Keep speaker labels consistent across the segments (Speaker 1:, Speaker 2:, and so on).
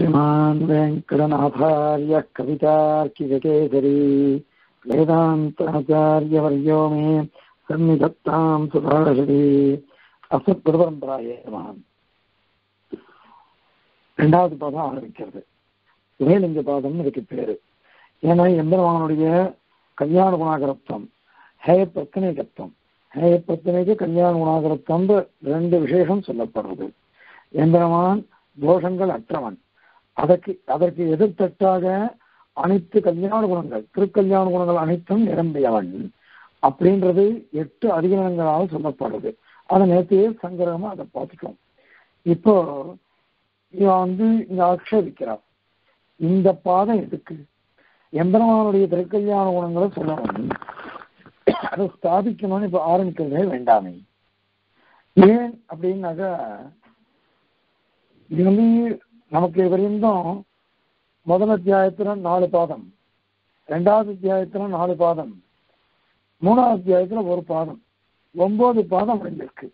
Speaker 1: श्रीमान् वेङ्कटनाथार्यः कवितार्किककेसरी वेदान्ताचार्यवर्यो मे सन्निधत्तां सुधारषति அசத்குருபரம்பராயே நமகம் ரெண்டாவது பாதம் ஆரம்பிக்கிறது உபயலிங்க பாதம் இதுக்கு பேரு ஏன்னா எம்பெருமானுடைய கல்யாண குணாகரத்துவம் ஹேய பிரச்சனைகத்துவம் ஹேய பிரச்சனைக்கு கல்யாண குணாகரத்துவம் ரெண்டு விசேஷம் சொல்லப்படுறது எம்பெருமான் தோஷங்கள் அற்றவன் அதற்கு அதற்கு எதிர்த்தட்டாக அனைத்து கல்யாண குணங்கள் திருக்கல்யாண குணங்கள் அனைத்தும் நிரம்பியவன் அப்படின்றது எட்டு அதிகரணங்களாக சொல்லப்படுது. அதை நேற்றையே சங்கரமா அதை பார்த்துட்டோம். இப்போ இவன் வந்து இங்க ஆட்சேபிக்கிறான். இந்த பாதம் எதுக்கு? எம்பெருமானுடைய திருக்கல்யாண குணங்களை சொல்லணும். அதை ஸ்தாபிக்கணும்னு இப்ப ஆரம்பிக்கிறதே வேண்டாமே. ஏன் அப்படின்னாக்கா இது வந்து நமக்கு வரையும் முதல் அத்தியாயத்துல நாலு பாதம் ரெண்டாவது அத்தியாயத்துல நாலு பாதம் மூணாவது அத்தியாயத்துல ஒரு பாதம் ஒன்பது பாதம் அடைஞ்சிருக்கு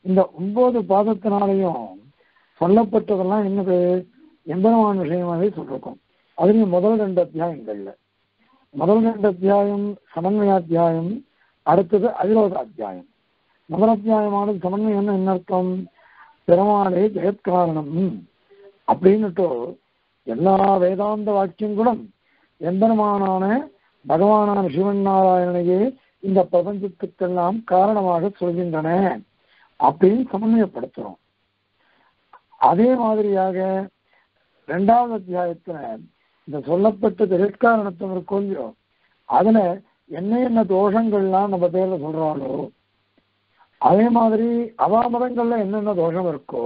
Speaker 1: இந்த ஒன்பது பாதத்தினாலையும் சொல்லப்பட்டதெல்லாம் என்னது? எம்பெருமான் விஷயமாவே சொல்லிருக்கோம் அதுலயும் முதல் ரெண்டு அத்தியாயங்கள்ல. முதல் ரெண்டு அத்தியாயம் சமன்மயாத்தியாயம் அடுத்தது அவிரோத அத்தியாயம். முதல் அத்தியாயமானது சமன்வயம் என்ன அர்த்தம்? பெருமாளே ஜெயத்காரணம். அப்படின்னுட்டு எல்லா வேதாந்த வாக்கியங்களும் எந்தனமானான பகவானான சிவன் நாராயணனையே இந்த பிரபஞ்சத்துக்கெல்லாம் காரணமாக சொல்கின்றன அப்படின்னு சமன்வயப்படுத்துறோம் அதே மாதிரியாக இரண்டாவது அத்தியாயத்துல இந்த சொல்லப்பட்ட திரட்காரணத்துவம் இருக்கும் இல்லையோ? அதுல என்ன என்ன தோஷங்கள்லாம் நம்ம பேர்ல சொல்றாளோ அதே மாதிரி அவாமதங்கள்ல என்னென்ன தோஷம் இருக்கோ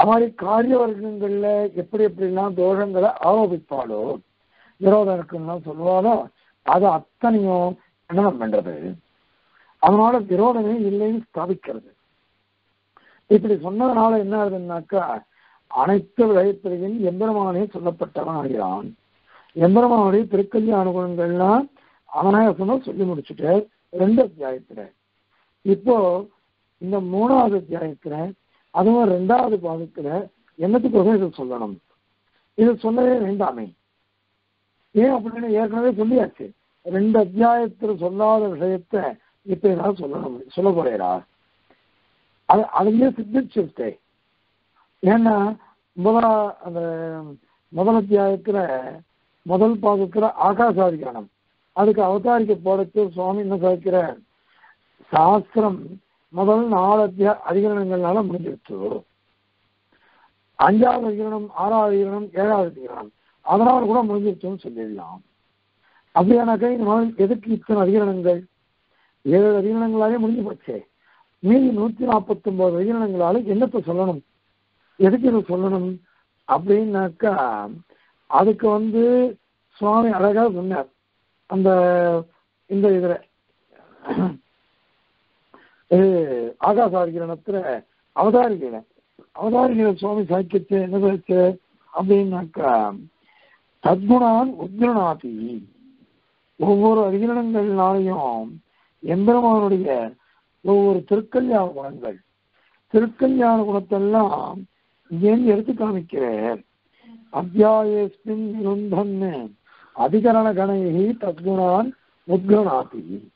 Speaker 1: மாதிரி காரிய வர்க்கங்கள்ல எப்படி எப்படிலாம் தோஷங்களை ஆரோபிப்பாளோ விரோதம் இருக்குன்னு சொல்லுவாளோ அது அத்தனையும் கண்டனம் பண்றது அதனால விரோதமே இல்லைன்னு ஸ்தாபிக்கிறது. இப்படி சொன்னதுனால என்ன ஆகுதுன்னாக்கா அனைத்து விளையத்திலையும் எம்பெருமானே சொல்லப்பட்டவன் ஆகிறான் எம்பெருமானுடைய திருக்கல்யாண குணங்கள்லாம் அவனாயசனம் சொல்லி முடிச்சுட்டு ரெண்டு அத்தியாயத்துல. இப்போ இந்த மூணாவது அத்தியாயத்துல அதுவும் ரெண்டாவது பாதத்துல என்னத்துக்கு இதை சொல்லணும்? இது சொல்லவே வேண்டாமே. ஏன் அப்படின்னு ஏற்கனவே சொல்லியாச்சு. ரெண்டு அத்தியாயத்தில் சொல்லாத விஷயத்த இப்ப ஏதாவது சொல்லணும் சொல்ல போறேரா அது அதுலயே சித்திச்சுட்டே ஏன்னா முதலா அந்த முதல் அத்தியாயத்துல முதல் பாதத்துல ஆகாசாதிகாரம் அதுக்கு அவதாரிக்க போறதுக்கு சுவாமி என்ன சாதிக்கிற சாஸ்திரம் முதல் நாலு அத்தியா அதிகரணங்கள்னால முடிஞ்சிருச்சு. அஞ்சாவது அதிகரணம் ஆறாவது அதிகரணம் ஏழாவது அதிகரணம். அதனால கூட முடிஞ்சிருச்சுன்னு சொல்லிடலாம். அப்படியானாக்கா இந்த மாதிரி எதுக்கு இத்தனை அதிகரணங்கள்? ஏழு அதிகரணங்களாலே முடிஞ்சு போச்சே. மீதி நூத்தி நாற்பத்தி ஒன்பது அதிகரணங்களால என்னத்தை சொல்லணும்? எதுக்கு இதை சொல்லணும்? அப்படின்னாக்கா அதுக்கு வந்து சுவாமி அழகா சொன்னார். அந்த இந்த இதில். ஆகாசாரிகிரணத்துல அவதாரிகளை அவதாரிகளை சுவாமி சாக்கியத்தை என்ன சொல்லிச்சு அப்படின்னாக்கா தத்குணான் உத்ரணாதி ஒவ்வொரு அதிகரணங்கள்னாலையும் எம்பெருமானுடைய ஒவ்வொரு திருக்கல்யாண குணங்கள். திருக்கல்யாண குணத்தெல்லாம் ஏன் எடுத்து காமிக்கிறார்? அத்தியாயஸ்மின் நிருந்தன்னு. அதிகரண கணைகி தத்குணான் உத்கணாதி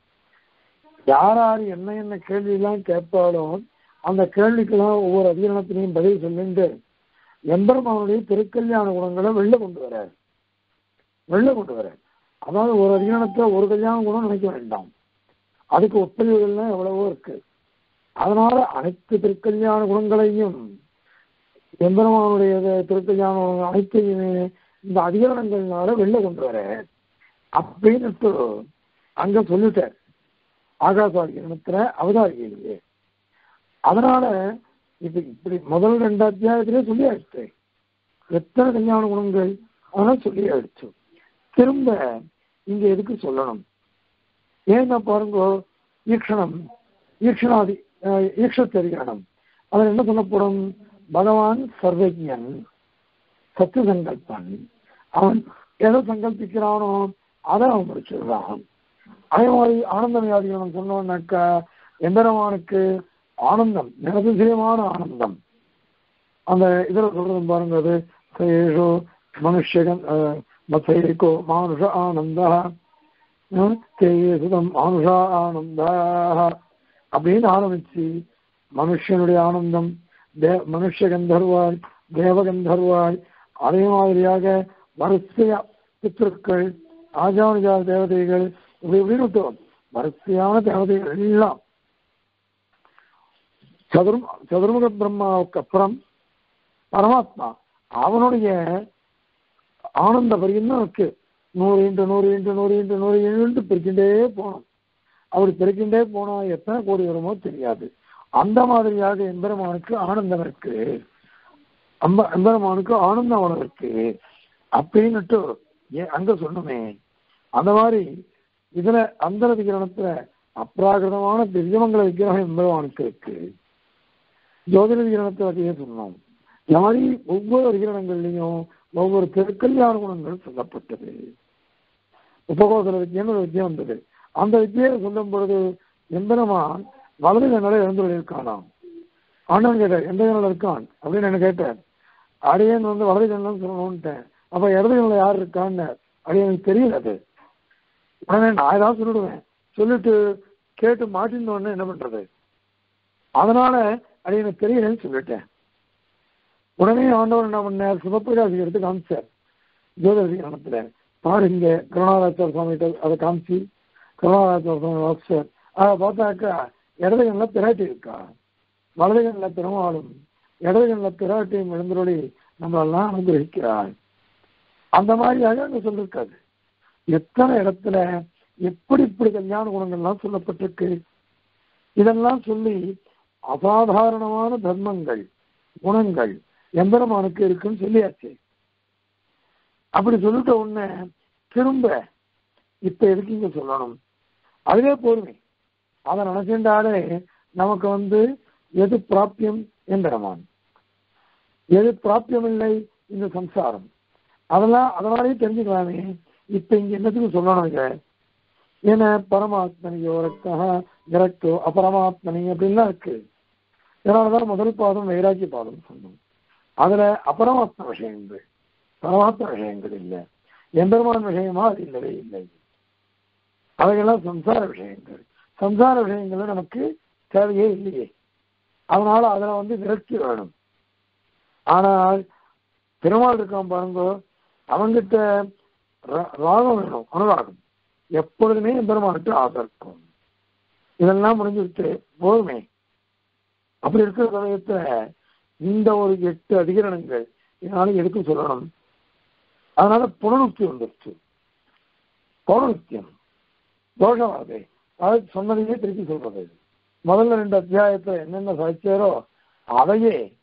Speaker 1: யார் யார் என்ன என்ன கேள்வி எல்லாம் அந்த கேள்விக்கெல்லாம் ஒவ்வொரு அதிகாரத்திலையும் பதில் சொல்லிட்டு எம்பெருமானுடைய திருக்கல்யாண குணங்களை வெளில கொண்டு வர வெளில கொண்டு வர அதாவது ஒரு அதிகரணத்தை ஒரு கல்யாண குணம் நினைக்க வேண்டாம். அதுக்கு ஒப்பிரிவுகள்லாம் எவ்வளவோ இருக்கு. அதனால அனைத்து திருக்கல்யாண குணங்களையும் எம்பெருமானுடைய திருக்கல்யாண அனைத்தையுமே இந்த அதிகாரங்கள்னால வெளில கொண்டு வர அப்படின்னு அங்க சொல்லிட்டார். ஆகாசாதிகரணத்துல அவதாரிகையிலேயே அதனால இப்ப இப்படி முதல் ரெண்டு அத்தியாயத்திலே சொல்லி ஆயிடுச்சு எத்தனை கல்யாண குணங்கள்? அதெல்லாம் சொல்லி ஆயிடுச்சு திரும்ப இங்க எதுக்கு சொல்லணும்? ஏன்னா பாருங்க ஈக்ஷணம் ஈக்ஷணாதி ஈக்ஷத்தரிகரணம். அதில் என்ன சொல்லப்படும்? பகவான் சர்வஜன் சத்து சங்கல்பன். அவன் எதை சங்கல்பிக்கிறானோ அதை அவன் முடிச்சிடுறான். அதே மாதிரி ஆனந்த வியாதிகள் சொன்னோம்னாக்கா எம்பெருமானுக்கு ஆனந்தம் நிரதிசயமான ஆனந்தம். அந்த இதில் சொல்றது பாருங்க அது சேஷோ மனுஷகன் மசைகோ மானுஷ ஆனந்தா தேசுதம் மானுஷா ஆனந்தா அப்படின்னு ஆரம்பிச்சு மனுஷனுடைய ஆனந்தம் தே மனுஷ கந்தர்வாய் தேவகந்தர்வாய் அதே மாதிரியாக வரிசையா பித்திருக்கள் ஆஜானுஜா தேவதைகள் இப்படி வரிசையான தேவதைகள் எல்லாம். சதுர் சதுர்முக பிரம்மாவுக்கு அப்புறம் பரமாத்மா அவனுடைய ஆனந்த பரியம் இருக்கு. நூறு இன்று நூறு இன்று நூறு இன்று நூறு இன்று பிரிக்கின்றே போனோம். அப்படி பிரிக்கின்றே போனா எத்தனை கோடி வருமோ தெரியாது. அந்த மாதிரியாக எம்பெருமானுக்கு ஆனந்தம் இருக்கு. அம்ப எம்பெருமானுக்கு ஆனந்தம் அவனுக்கு இருக்கு. அப்படின்னுட்டு ஏன் அங்க சொன்னமே. அந்த மாதிரி இதுல அந்த விகிரணத்துல அப்ராகிருதமான திவ்யமங்கல விக்கிரகம் எம்பெருமானுக்கு இருக்கு ஜோதிட விகிரணத்தை பற்றியே சொன்னோம். இந்த மாதிரி ஒவ்வொரு விகிரணங்கள்லையும் ஒவ்வொரு திருக்கல்யாண குணங்கள் சொல்லப்பட்டது. உபகோசல வித்தியன்னு ஒரு வித்தியம் வந்தது. அந்த வித்தியை சொல்லும் பொழுது எம்பெருமான் வலது கண்ணலை இழந்து இருக்கானாம் ஆண்டவன் கேட்டார் எந்த கண்ணில் இருக்கான்? அப்படின்னு என்ன கேட்டார். அடியன் வந்து வலது கண்ணன் சொல்லணும்ட்டேன் அப்ப இடது கண்ணில் யார் இருக்கான்னு அடியனுக்கு தெரியல அது. உடனே நான் ஏதாவது சொல்லிடுவேன். சொல்லிட்டு கேட்டு மாட்டினோடனே என்ன பண்றது? அதனால எனக்கு தெரியலன்னு சொல்லிட்டேன். உடனே ஆண்டவர் என்ன பண்ணார்? சிவப்பிராசி எடுத்து காமிச்சார். பாரு பாருங்க கருணாராச்சார சுவாமிகிட்ட அதை காமிச்சு கருணாராச்சார சுவாமி வாசிச்சார். அதை பார்த்தாக்கா இடது கண்ணில் பிராட்டி இருக்கா? வலது கண்ணில் பெருமாளும் இடது கண்ணில் பிராட்டியும் எழுந்தருளி நம்மளெல்லாம் அனுகிரகிக்கிறார் அந்த மாதிரியாக அங்க சொல்லிருக்காது எத்தனை இடத்துல எப்படி இப்படி கல்யாண குணங்கள்லாம் சொல்லப்பட்டிருக்கு? இதெல்லாம் சொல்லி அசாதாரணமான தர்மங்கள் குணங்கள் எம்பெருமானுக்கு இருக்குன்னு சொல்லியாச்சு. அப்படி சொல்லிட்ட உடனே திரும்ப இப்ப எதுக்கு இங்க சொல்லணும்? அதுவே போதுமே அதை நினைச்சிருந்தாலே நமக்கு வந்து எது பிராப்தியம் எம்பெருமான்? எது பிராப்தியம் இல்லை இந்த சம்சாரம்? அதெல்லாம் அதனாலேயே தெரிஞ்சுக்கலாமே. இப்ப இங்க என்னத்துக்கு சொல்லணுங்க? இங்க ஏன்னா பரமாத்மனியோ ரக்தா விரக்தோ அபரமாத்மனி அப்படின்லாம் இருக்கு. இதனாலதான் முதல் பாதம் வைராக்கிய பாதம் சொன்னோம் அதுல அபரமாத்ம விஷயங்கள் பரமாத்ம விஷயங்கள் இல்லை. எம்பெருமான் விஷயமா அது இல்லவே இல்லை. அவைகள்லாம் சம்சார விஷயங்கள். சம்சார விஷயங்கள் நமக்கு தேவையே இல்லையே. அதனால அதுல வந்து விரக்தி வேணும். ஆனால் பெருமாள் இருக்கான் பாருங்க அவங்கிட்ட ராகம் வேணும் அனுராகம் எப்பொழுதுமே பெருமானுக்கு ஆசை இருக்கும் இதெல்லாம் முடிஞ்சுட்டு போதுமே. அப்படி இருக்கிற சமயத்துல இந்த ஒரு எட்டு அதிகரணங்கள் இதனால எதுக்கு சொல்லணும். அதனால புனருக்தி வந்துருச்சு. பௌனருத்தியம் தோஷமாகுது அது சொன்னதையே திருப்பி சொல்றது. முதல்ல ரெண்டு அத்தியாயத்தை என்னென்ன சாதிச்சாரோ அதையே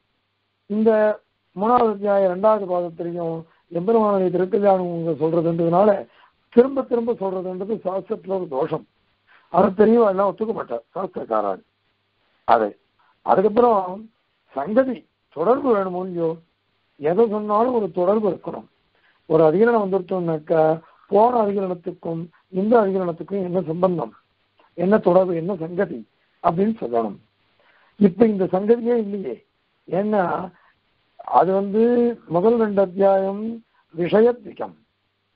Speaker 1: இந்த மூணாவது அத்தியாயம் ரெண்டாவது பாதத்திலையும் எம்பெருமானுடைய திருக்கல்யாணம் சொல்றதுன்றதுனால திரும்ப திரும்ப சொல்றதுன்றது சாஸ்திரத்துல ஒரு தோஷம். அது தெரியவா எல்லாம் ஒத்துக்க மாட்டார் சாஸ்திரக்காரன் அது அதுக்கப்புறம் சங்கதி தொடர்பு வேணுமோ இல்லையோ எதை சொன்னாலும் ஒரு தொடர்பு இருக்கணும். ஒரு அதிகரணம் வந்துட்டோம்னாக்கா போன அதிகரணத்துக்கும் இந்த அதிகரணத்துக்கும் என்ன சம்பந்தம்? என்ன தொடர்பு என்ன சங்கதி? அப்படின்னு சொல்லணும். இப்ப இந்த சங்கதியே இல்லையே. ஏன்னா அது வந்து முதல் ரெண்டு அத்தியாயம் விஷயத்திகம்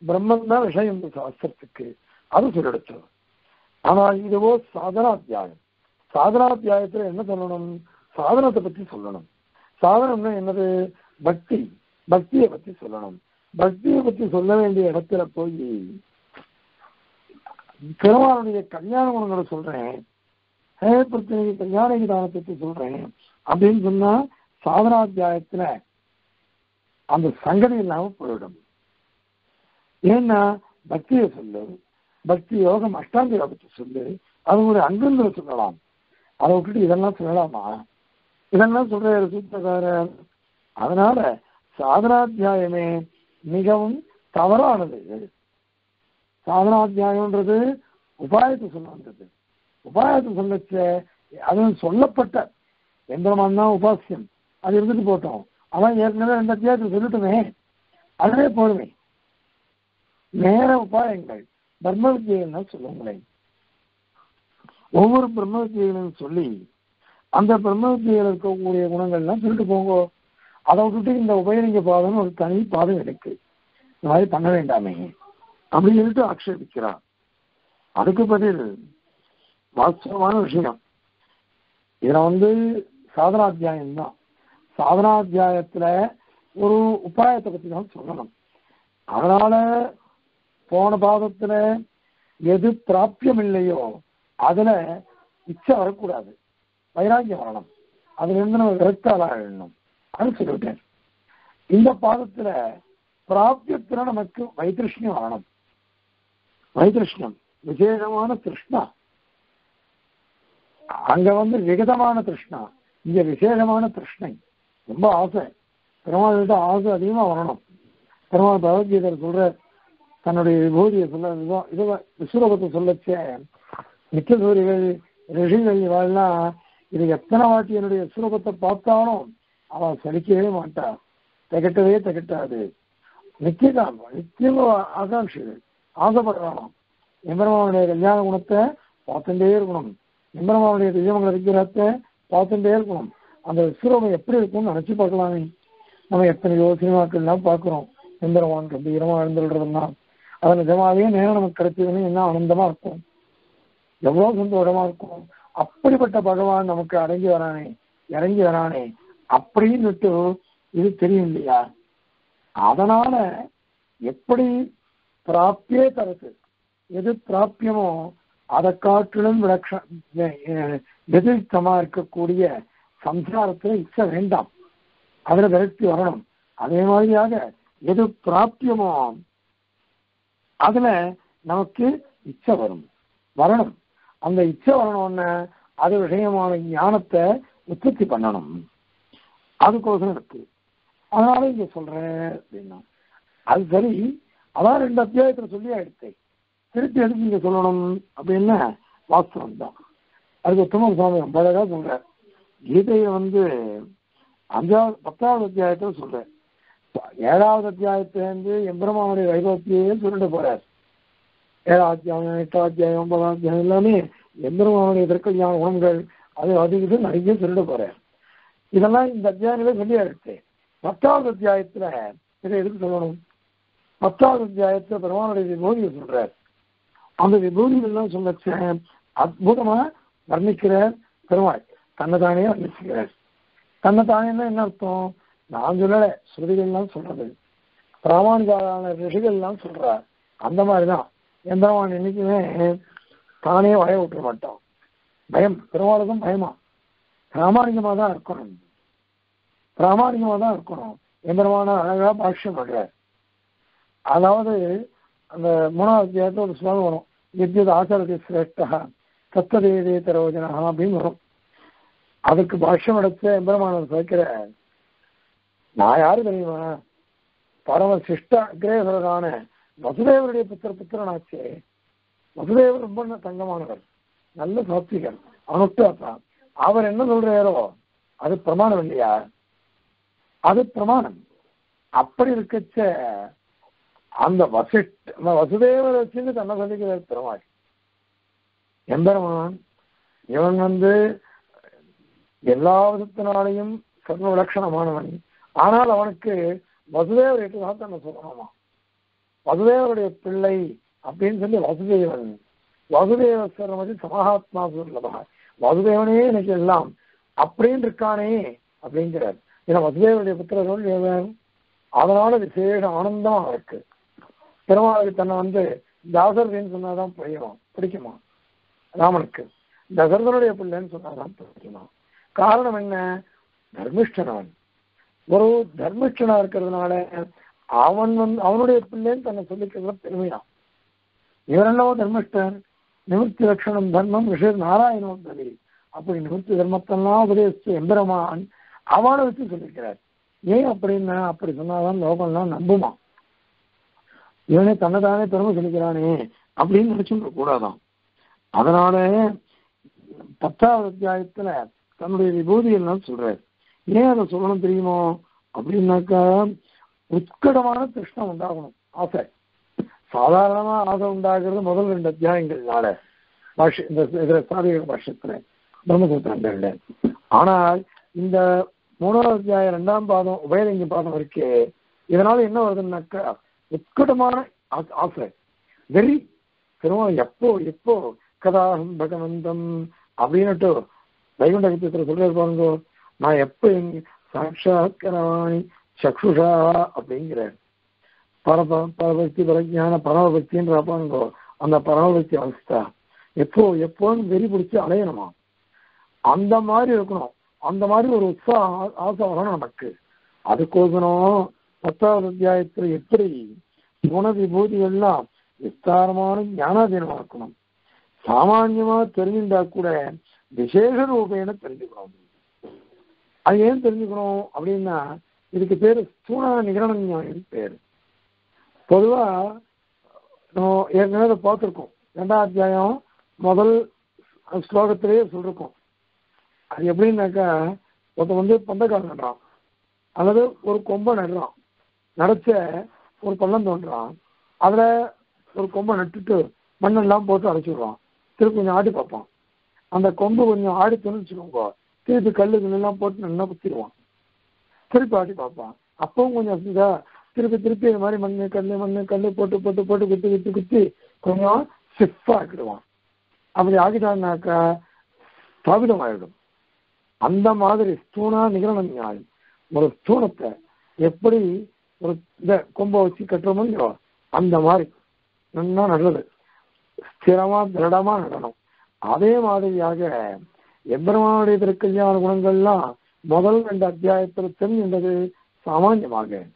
Speaker 1: பிரம்மன் தான் விஷயம் இந்த சாஸ்திரத்துக்கு அது சொல்லிடுச்சு. ஆனால் இதுவோ சாதனாத்தியாயம். சாதனாத்தியாயத்துல என்ன சொல்லணும்? சாதனத்தை பத்தி சொல்லணும். சாதனம்னா என்னது? பக்தி. பக்தியை பத்தி சொல்லணும். பக்தியை பத்தி சொல்ல வேண்டிய இடத்துல போய் பெருமானுடைய கல்யாண குணங்களை சொல்றேன். பிரச்சனை கல்யாண விதானத்தை பத்தி சொல்றேன் அப்படின்னு சொன்னா சாதனாத்தியாயத்துல அந்த சங்கடம் இல்லாம போயிடும். ஏன்னா பக்தியை சொல்லு பக்தி யோகம் அஷ்டாந்த யோகத்தை சொல்லு அது ஒரு அங்கங்களை சொல்லலாம். அதை விட்டுட்டு இதெல்லாம் சொல்லலாமா? இதெல்லாம் சொல்ற சூத்திரக்காரர். அதனால சாதனாத்தியாயமே மிகவும் தவறானது. சாதனாத்தியாயம்ன்றது உபாயத்தை சொல்லுன்றது உபாயத்தை சொல்லச்ச அது சொல்லப்பட்ட. எந்திரமான் தான் உபாசியம் அது இருந்துட்டு போட்டோம். அவன் ஏற்கனவே ரெண்டு அத்தியாயத்தில் சொல்லட்டுமே? அதுவே போதுமே. நேர உபாயங்கள். பிரம்ம வித்தியைகள் சொல்லுங்களேன். ஒவ்வொரு பிரம்ம வித்தியைகளையும் சொல்லி அந்த பிரம்ம வித்தியில் இருக்கக்கூடிய குணங்கள்லாம் சொல்லிட்டு போங்க. அதை விட்டுட்டு இந்த உபயலிங்க பாதம் ஒரு தனி பாதம் இருக்கு. இந்த மாதிரி பண்ண வேண்டாமே. அப்படின்னு சொல்லிட்டு ஆக்ஷேபிக்கிறான் அதுக்கு பதில் வாஸ்தவமான விஷயம். இதுல வந்து சாதனாத்தியாயம் தான் சாதனாத்தியாயத்துல ஒரு உபாயத்தை பத்தி தான் சொல்லணும். அதனால போன பாதத்துல எது பிராப்தியம் இல்லையோ அதுல இச்சை வரக்கூடாது. வைராக்கியம் வரணும். அதுல இருந்து நம்ம விரக்தாளாக எண்ணணும் அது சொல்லிவிட்டேன். இந்த பாதத்துல பிராப்தியத்துல நமக்கு வைத்திருஷ்ணியம் வரணும். வைத்திருஷ்ணியம் விசேஷமான திருஷ்ணா. அங்க வந்து விகதமான திருஷ்ணா. இங்க விசேஷமான திருஷ்ணை. ரொம்ப ஆசை. பெருமாள்கிட்ட ஆசை அதிகமாக வரணும். பெருமாள் பகவத்கீதையில் சொல்ற தன்னுடைய விபூதியை சொல்ல இது விஸ்வரூபத்தை சொல்லச்சே. நித்தியசூரிகள் ரிஷிகள் இவெல்லாம் இது எத்தனை வாட்டி என்னுடைய விஸ்வரூபத்தை பார்த்தாலும் அவன் சலிக்கவே மாட்டான் திகட்டவே திகட்டாது. நித்தியதான் நித்தியம் ஆகாட்சிகள் ஆசைப்படுறான் எம்பெருமாவுடைய கல்யாண குணத்தை பார்த்துட்டே இருக்கணும். எம்பெருமாவுடைய திஜமங்கல விக்கிரகத்தை பார்த்துட்டே இருக்கணும். அந்த விஸ்வரூபம் எப்படி இருக்கும்னு நினைச்சு பார்க்கலாமே. நம்ம எத்தனையோ சினிமாக்கள்லாம் பார்க்குறோம். எம்பெருமான் கம்பீரமாக எழுந்துடுறதுன்னா அது நிஜமாவே நேரம் நமக்கு கிடைச்சதுன்னு என்ன ஆனந்தமா இருக்கும். எவ்வளோ சந்தோஷமா இருக்கும். அப்படிப்பட்ட பகவான் நமக்கு அடங்கி வரானே இறங்கி வரானே அப்படின்னுட்டு இது தெரியும் இல்லையா? அதனால எப்படி பிராப்தியே தரது எது பிராப்தியமோ அதை காட்டிலும் விளக்கம் எதிர்த்தமா இருக்கக்கூடிய சம்சாரத்துல இச்சை வேண்டாம். அதுல விரக்தி வரணும். அதே மாதிரியாக எது பிராப்தியமோ அதுல நமக்கு இச்சை வரும். வரணும். அந்த இச்சை வரணும்னு அது விஷயமான ஞானத்தை உற்பத்தி பண்ணணும். அதுக்கோசரம் இருக்கு. அதனால இங்க சொல்றேன் அப்படின்னா அது சரி. அதான் ரெண்டு அத்தியாயத்துல சொல்லியா எடுத்தேன் திருப்பி எதுக்கு இங்க சொல்லணும் அப்படின்னா வாஸ்தவம் தான் அதுக்கு உத்தம சுவாமி ரொம்ப அழகா சொல்றாரு. கீதையை வந்து அஞ்சாவது பத்தாவது அத்தியாயத்துல சொல்றேன் ஏழாவது அத்தியாயத்திலேருந்து எம்பிரமாவுடைய வைபவத்தையே சொல்லிட்டு போறார். ஏழாவது அத்தியாயம் எட்டாவது அத்தியாயம் ஒன்பதாம் அத்தியாயம் எல்லாமே எம்பெருமானுடைய திருக்கல்யாண குணங்கள் அது அது இது நிறைய சொல்லிட்டு போறார். இதெல்லாம் இந்த அத்தியாயங்களே சொல்லியா இருக்கு பத்தாவது அத்தியாயத்துல இதை எதுக்கு சொல்லணும்? பத்தாவது அத்தியாயத்துல பெருமானுடைய விபூதியை சொல்றார். அந்த விபூதியெல்லாம் சொல்லச்ச அற்புதமா வர்ணிக்கிறார் பெருமாள். தன்னைத்தானே வந்திருக்கிறார் தன்னைத்தானேன்னா என்ன அர்த்தம்? நான் சொல்லல ஸ்ருதிகள்லாம் சொல்றது. பிராமணிகாரான ரிஷிகள்லாம் சொல்றா அந்த மாதிரிதான். எந்திரவான் என்னைக்குமே தானே வய விட்டுற மாட்டான். பயம் பெருமாளுக்கும் பயமா. பிராமணிகமா தான் இருக்கணும். பிராமணிகமா தான் இருக்கணும் எந்திரமான அழகா பாஷ்யம் பண்றார். அதாவது அந்த மூணாவது அத்தியாயத்துல ஒரு சுவாமி வரும். எத்தியது ஆச்சாரத்தை சிரேஷ்டா தத்ததேதே தரோஜனா அப்படின்னு வரும். அதுக்கு பாஷ்யம் எடுத்து எம்பெருமானவர் சேர்க்கிற நான் யாரு தெரியுமா? பரம சிஷ்ட அக்ரேசரான வசுதேவருடைய புத்திர புத்திரனாச்சே. வசுதேவர் ரொம்ப தங்கமானவர். நல்ல சாத்விகர் அனுஷ்டாத்தான் அவர் என்ன சொல்றாரோ அது பிரமாணம் இல்லையா? அது பிரமாணம். அப்படி இருக்கச்ச அந்த வசிஷ்ட வசுதேவர் வச்சுன்னு தன்னை சொல்லிக்கிறார் பெருமாள். எம்பெருமான் இவன் வந்து எல்லா விதத்தினாலையும் சர்வ விலட்சணமானவன் ஆனால் அவனுக்கு வசுதேவர் தான் தன்னை சொல்லணுமா? வசுதேவருடைய பிள்ளை அப்படின்னு சொல்லி வசுதேவன். வசுதேவ சரமதி சமஹாத்மா சொல்லதா வசுதேவனே எனக்கு எல்லாம். அப்படின்னு இருக்கானே அப்படிங்கிறார். ஏன்னா வசுதேவருடைய புத்திரர்கள் அதனால விசேஷ ஆனந்தம் இருக்கு பெருமாளுக்கு தன்னை வந்து தாசர்தின்னு சொன்னாதான் புரியும்? பிடிக்குமா? ராமனுக்கு. தசரதனுடைய பிள்ளைன்னு சொன்னாதான் பிடிக்குமா காரணம் என்ன? தர்மிஷ்டனவன் ஒரு தர்மிஷ்டனா இருக்கிறதுனால அவன் வந்து அவனுடைய பிள்ளைன்னு தன்னை சொல்லிக்கிறதுல பெருமையாம் என்னவோ தர்மிஷ்டன் நிவர்த்தி லட்சணம் தர்மம் விஷய நாராயணம் தலி அப்படி நிவர்த்தி தர்மத்தெல்லாம் உபதேசிச்சு எம்பெருமான் அவனை வச்சு சொல்லியிருக்கிறார் ஏன் அப்படின்னா அப்படி சொன்னாதான் லோகம்லாம் நம்புமா? இவனே தன்னைத்தானே பெருமை சொல்லிக்கிறானே அப்படின்னு நினைச்சுக்க கூடாதான். அதனால பத்தாவது அத்தியாயத்துல தன்னுடைய விபூதி எல்லாம் சொல்றாரு? ஏன் அதை சொல்லணும் தெரியுமோ? அப்படின்னாக்கா உட்கடமான கிருஷ்ணம் உண்டாகணும் ஆசை. சாதாரணமா ஆசை உண்டாகிறது முதல் ரெண்டு அத்தியாயங்கள்னால. பாஷ இந்த இதுல சாதிக பாஷத்துல பிரம்மசூத்திரங்கள்ல ஆனால் இந்த மூணாவது அத்தியாயம் ரெண்டாம் பாதம் உபயலிங்க பாதம் இருக்கே இதனால என்ன வருதுன்னாக்கா உட்கட்டமான ஆசை- ஆசை. வெறி திரும்ப எப்போ எப்போ கதாகம் பகவந்தம் அப்படின்னுட்டு வைகுண்ட வித்தியத்தில் சொல்றாரு பாருங்க நான் எப்போ எங்க சாட்சாத்கரவாணி சக்ஷுஷா அப்படிங்கிறார். பரப பரபக்தி பரஜான பரமபக்தின்ற பாருங்க அந்த பரமபக்தி அவஸ்தா எப்போ எப்போன்னு வெறி பிடிச்சி அலையணுமா? அந்த மாதிரி இருக்கணும். அந்த மாதிரி ஒரு உற்சாகம் ஆ- ஆசை வரணும் நமக்கு. அதுக்கோசனம் பத்தாவது அத்தியாயத்துல எப்படி குண விபூதிகள்லாம் விஸ்தாரமான ஞானாதீனமா இருக்கணும். சாமான்யமா தெரிஞ்சிருந்தா கூட விசேஷ ரூபேன தெரிஞ்சுக்கணும். அது ஏன் தெரிஞ்சுக்கணும் அப்படின்னா இதுக்கு பேர் ஸ்தூண நிகரண பேர். பேரு பொதுவா நம்ம ஏற்கனவே அதை பார்த்துருக்கோம். ரெண்டாம் அத்தியாயம் முதல் ஸ்லோகத்திலேயே சொல்லிருக்கோம். அது எப்படின்னாக்கா ஒருத்தன் வந்து பந்தக்கால் நடுறான். அல்லது ஒரு கொம்பை நடுறான். நடைச்ச ஒரு பள்ளம் தோன்றான். அதில் ஒரு கொம்பை நட்டுட்டு மண்ணெல்லாம் போட்டு அடைச்சிடுவான் திருப்பி கொஞ்சம் ஆடி பார்ப்பான். அந்த கொம்பு கொஞ்சம் ஆடி வச்சுக்கோங்க. திருப்பி கல்லு கல்லெல்லாம் போட்டு நல்லா குத்திடுவான். திருப்பி ஆடி பார்ப்பான். அப்பவும் கொஞ்சம் அப்படிதா திருப்பி திருப்பி இந்த மாதிரி மண்ணு கல் மண்ணு கல் போட்டு போட்டு போட்டு குத்தி குத்தி குத்தி கொஞ்சம் ஸ்டிஃபா ஆக்கிடுவான். அப்படி ஆகிட்டான்னாக்கா ஸ்தாபிதம் ஆயிடும் அந்த மாதிரி ஸ்தூணா நிகழன ஞானம் ஒரு ஸ்தூணத்தை எப்படி ஒரு இந்த கொம்பை வச்சு கட்டுறோமோ இல்லையோ அந்த மாதிரி நல்லா நல்லது ஸ்திரமா திருடமா நடணும். அதே மாதிரியாக எம்பெருமானுடைய திருக்கல்யாண குணங்கள்லாம் முதல் ரெண்டு அத்தியாயத்தில் தெரிஞ்சின்றது சாமான்யமாக.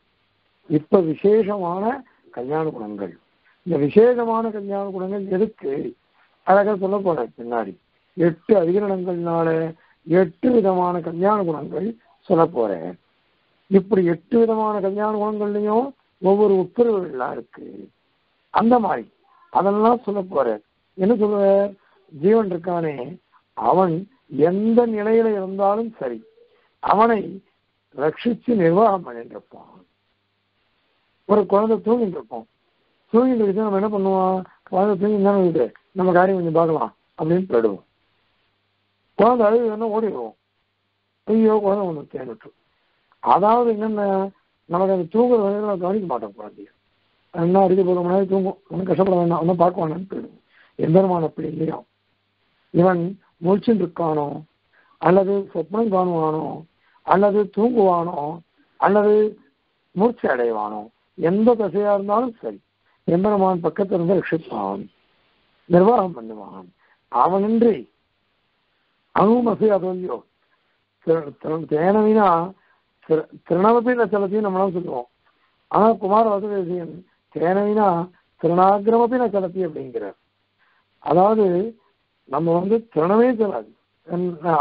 Speaker 1: இப்ப விசேஷமான கல்யாண குணங்கள். இந்த விசேஷமான கல்யாண குணங்கள் எதுக்கு? அழகா சொல்ல போறேன் பின்னாடி. எட்டு அதிகரணங்கள்னால எட்டு விதமான கல்யாண குணங்கள் சொல்ல போறேன். இப்படி எட்டு விதமான கல்யாண குணங்கள்லையும் ஒவ்வொரு உத்தரவுகள்லாம் இருக்கு. அந்த மாதிரி. அதெல்லாம் சொல்ல போறேன். என்ன சொல்லுவேன் ஜீவன் இருக்கானே அவன் எந்த நிலையில இருந்தாலும் சரி அவனை ரட்சிச்சு நிர்வாகம் பண்ணிட்டு இருப்பான் ஒரு குழந்தை தூங்கிட்டு இருப்போம். தூங்கிட்டு இருக்கு நம்ம என்ன பண்ணுவோம்? குழந்தை தூங்கி தானே இருக்குது நம்ம காரியம் கொஞ்சம் பார்க்கலாம் அப்படின்னு போயிடுவோம். குழந்தை அழுது ஓடிடுவோம். ஐயோ குழந்தை ஒன்று தேடிட்டு அதாவது என்னென்ன? நமக்கு அந்த தூங்குற வகையில் நம்ம கவனிக்க மாட்டோம் குழந்தைய என்ன அடிக்க போகிற மணி தூங்கும் ஒன்றும் கஷ்டப்பட வேண்டாம் ஒன்றும் பார்க்க வேண்டாம்னு போயிடுவோம். எம்பெருமான் அப்படி இல்லையா? இவன் முழிச்சுட்டு இருக்கானோ அல்லது சொப்னம் காணுவானோ? அல்லது தூங்குவானோ? அல்லது மூர்ச்சி அடைவானோ? எந்த தசையா இருந்தாலும் சரி. எம்பெருமான் பக்கத்தில் இருந்து ரட்சிப்பான். நிர்வாகம் பண்ணுவான். அவனின்றி அணுவும் அசையாது இல்லையோ? தேனவினா திருணவப்பின செலத்தையும் நம்மளாம் சொல்லுவோம். ஆனா குமார வசதேசியன் தேனவினா திருநாகிரமப்பின செலத்தி அப்படிங்கிறார். அதாவது நம்ம வந்து திறனவே செல்லாது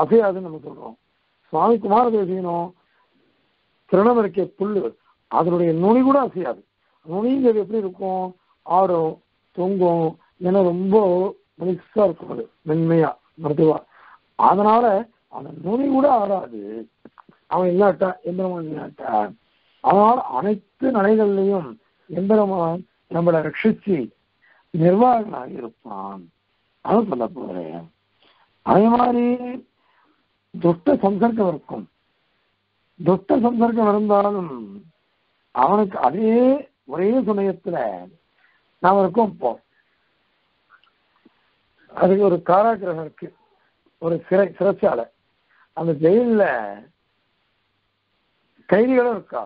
Speaker 1: அசையாதுன்னு நம்ம சொல்றோம். சுவாமி குமார தேசியனும் திறனம் இருக்க புல்லு. அதனுடைய நுனி கூட அசையாது. நுனிங்கிறது எப்படி இருக்கும்? ஆடும் தொங்கும் ஏன்னா ரொம்ப மிக்ஸா இருக்கும் அது. மென்மையா மருத்துவா. அதனால அந்த நுனி கூட ஆடாது அவன் இல்லாட்டா எந்திரமான் இல்லாட்டா அதனால அனைத்து நிலைகள்லையும் எந்திரமான் நம்மளை ரட்சிச்சு நிர்வாகனாக இருப்பான். அதை சொல்ல போறேன் அதே மாதிரி துஷ்ட சம்சர்க்கம் இருக்கும். துஷ்ட சம்சர்க்கம் இருந்தாலும் அவனுக்கு அதே ஒரே சமயத்துல நாம் இருக்கோம் இப்போ அதுக்கு ஒரு காராகிரகம் இருக்கு. ஒரு சிறை சிறைச்சாலை. அந்த ஜெயில கைதிகளும் இருக்கா?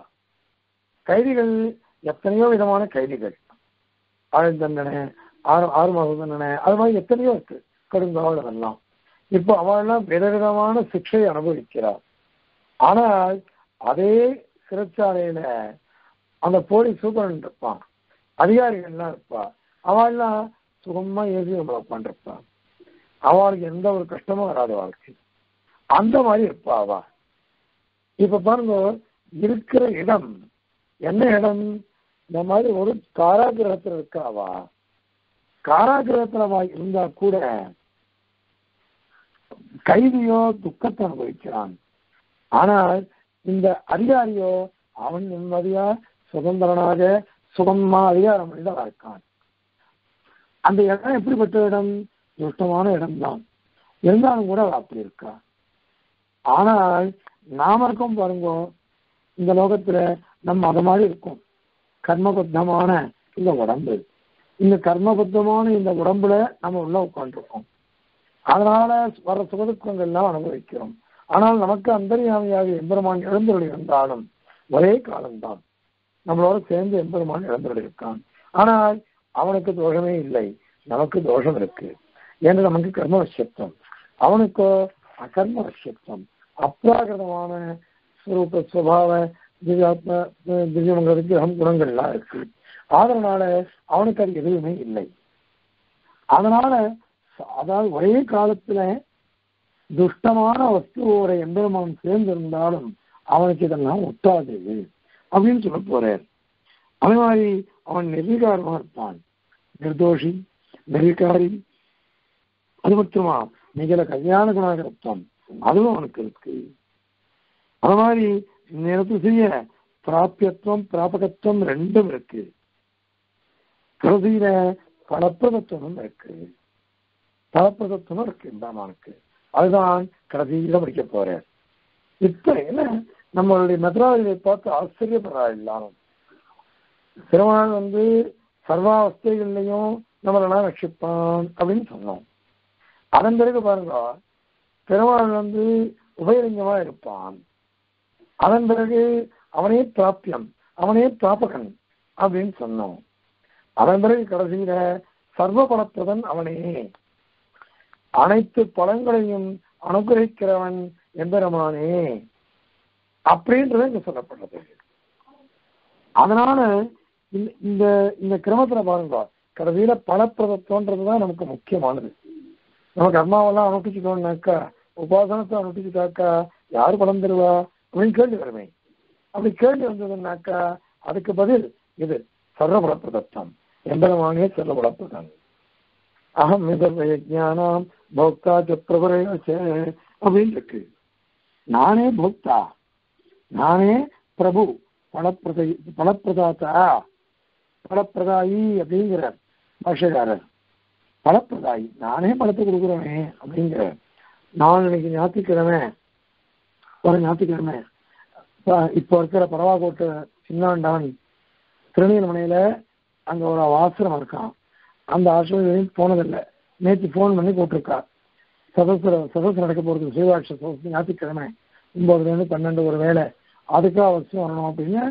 Speaker 1: கைதிகள் எத்தனையோ விதமான கைதிகள். ஆயுள் தண்டனை ஆறு ஆறு மாதம் தானே அது மாதிரி எத்தனையோ இருக்கு. கடுங்காவல் அதெல்லாம் இப்போ அவள்லாம் விதவிதமான சிக்ஷை அனுபவிக்கிறார். ஆனால் அதே சிறைச்சாலையில அந்த போலீஸ் சூப்பரன் இருப்பான். அதிகாரிகள்லாம் இருப்பா அவள்லாம் சுகமா ஏசி நம்மளை உட்காந்துருப்பான் அவளுக்கு எந்த ஒரு கஷ்டமும் வராது வாழ்க்கை அந்த மாதிரி இருப்பா அவ. இப்ப பாருங்க இருக்கிற இடம் என்ன இடம்? இந்த மாதிரி ஒரு காராகிரகத்தில் இருக்காவா காராகிரகத்துல இருந்தா கூட கைதியோ துக்கத்தை அனுபவிக்கிறான். ஆனால் இந்த அதிகாரியோ அவன் நிம்மதியா சுதந்திரனாக சுகமா அதிகாரம் பண்ணிதான் இருக்கான். அந்த இடம் எப்படிப்பட்ட இடம்? துஷ்டமான இடம்தான். இருந்தாலும் கூட அப்படி இருக்கா. ஆனால் நாம இருக்கோம் பாருங்க இந்த லோகத்துல நம்ம அது மாதிரி இருக்கும். கர்மபத்தமான இந்த உடம்பு. இந்த கர்மபத்தமான இந்த உடம்புல நம்ம உள்ள உட்காந்துருக்கோம் அதனால வர சுகதுக்கங்கள் எல்லாம் அனுபவிக்கிறோம். ஆனால் நமக்கு அந்தரியாமையாக எம்பெருமான் இழந்துள்ள இருந்தாலும் ஒரே காலம்தான். நம்மளோட சேர்ந்து எம்பெருமான் இழந்துள்ள இருக்கான் ஆனால் அவனுக்கு தோஷமே இல்லை. நமக்கு தோஷம் இருக்கு. ஏன்னா நமக்கு கர்ம வசியத்துவம் அவனுக்கு அகர்ம வசியத்துவம் அப்ராகிருதமான ஸ்வரூப சுவாவ திவ்யாத்ம திவ்யமங்க விக்கிரகம் குணங்கள்லாம் இருக்கு. ஆதரனால அவனுக்கு அது எதுவுமே இல்லை. அதனால அதாவது ஒரே காலத்துல துஷ்டமான வஸ்துவோட எம்பெருமான் சேர்ந்திருந்தாலும் அவனுக்கு இதெல்லாம் ஒட்டாது அப்படின்னு சொல்ல போறார். அதே மாதிரி அவன் நிர்வீகாரமா இருப்பான். நிர்தோஷி நிர்விகாரி அது மட்டுமா? மிகல கல்யாண குணாகரத்துவம் அதுவும் அவனுக்கு இருக்கு. அது மாதிரி நிறத்து செய்ய பிராபியத்துவம் பிராபகத்துவம் ரெண்டும் இருக்கு. கருதியில பலப்பிரதத்துவம் இருக்கு. பலப்பிரதத்துவம் இருக்கு இந்தாமானுக்கு அதுதான் கடைசியில படிக்க போறேன் இத்தனை என்ன? நம்மளுடைய மெதராஜியை பார்த்து ஆச்சரியப்படுறா எல்லாரும். சிறுவனால் வந்து சர்வாவஸ்தைகள்லையும் நம்மளெல்லாம் ரட்சிப்பான் அப்படின்னு சொன்னோம். அதன் பிறகு பாருங்க பெருமாள் வந்து உபயலிங்கமா இருப்பான். அதன் பிறகு அவனே பிராப்தியம் அவனே பிராபகன் அப்படின்னு சொன்னோம். அதன் பிறகு கடைசியில சர்வ பலத்துடன் அவனே. அனைத்து பலங்களையும் அனுகிரகிக்கிறவன் எம்பெருமானே அப்படின்றத இங்க சொல்லப்படுறது அதனால இந்த இந்த கிரமத்துல பாருங்க. கடைசியில பலப்பிரதத்தோன்றதுதான் நமக்கு முக்கியமானது. நம்ம கர்மாவெல்லாம் அனுஷ்டிச்சுக்கோன்னாக்கா உபாசனத்தை அனுஷ்டிச்சுட்டாக்கா யாரு பலம் தருவா? அப்படின்னு கேள்வி வருமே. அப்படி கேள்வி வந்ததுன்னாக்கா அதுக்கு பதில் இது சர்வபலப்பிரதத்தம் எம்பெருமானே சர்வபலப்பிரதம் அகம் மிதம் போக்தா பிரபரேச்ச அப்படின்னு இருக்கு நானே போக்தா. நானே பிரபு. பலப்பிரத பணப்பிரதாத்தா. பணப்பிரதாயி அப்படிங்கிறார் பாஷகாரர் பணப்பிரதாயி. நானே பணத்தை கொடுக்குறவனே அப்படிங்கிறார் நான் இன்னைக்கு ஞாயிற்றுக்கிழமை ஒரு ஞாயிற்றுக்கிழமை. இப்போ இருக்கிற பரவாக்கோட்டை சின்னாண்டான் திருநீர்மனையில் அங்க ஒரு ஆசிரமம் இருக்கான் அந்த ஆசிரமம் போனதில்லை. நேற்று ஃபோன் பண்ணி போட்டிருக்கா. சதசு சதசு நடக்க போறது சிவாட்ச சதசு ஞாயிற்றுக்கிழமை. ஒன்பதுலேருந்து பன்னெண்டு ஒரு வேலை அதுக்கு அவசியம் வரணும் அப்படின்னு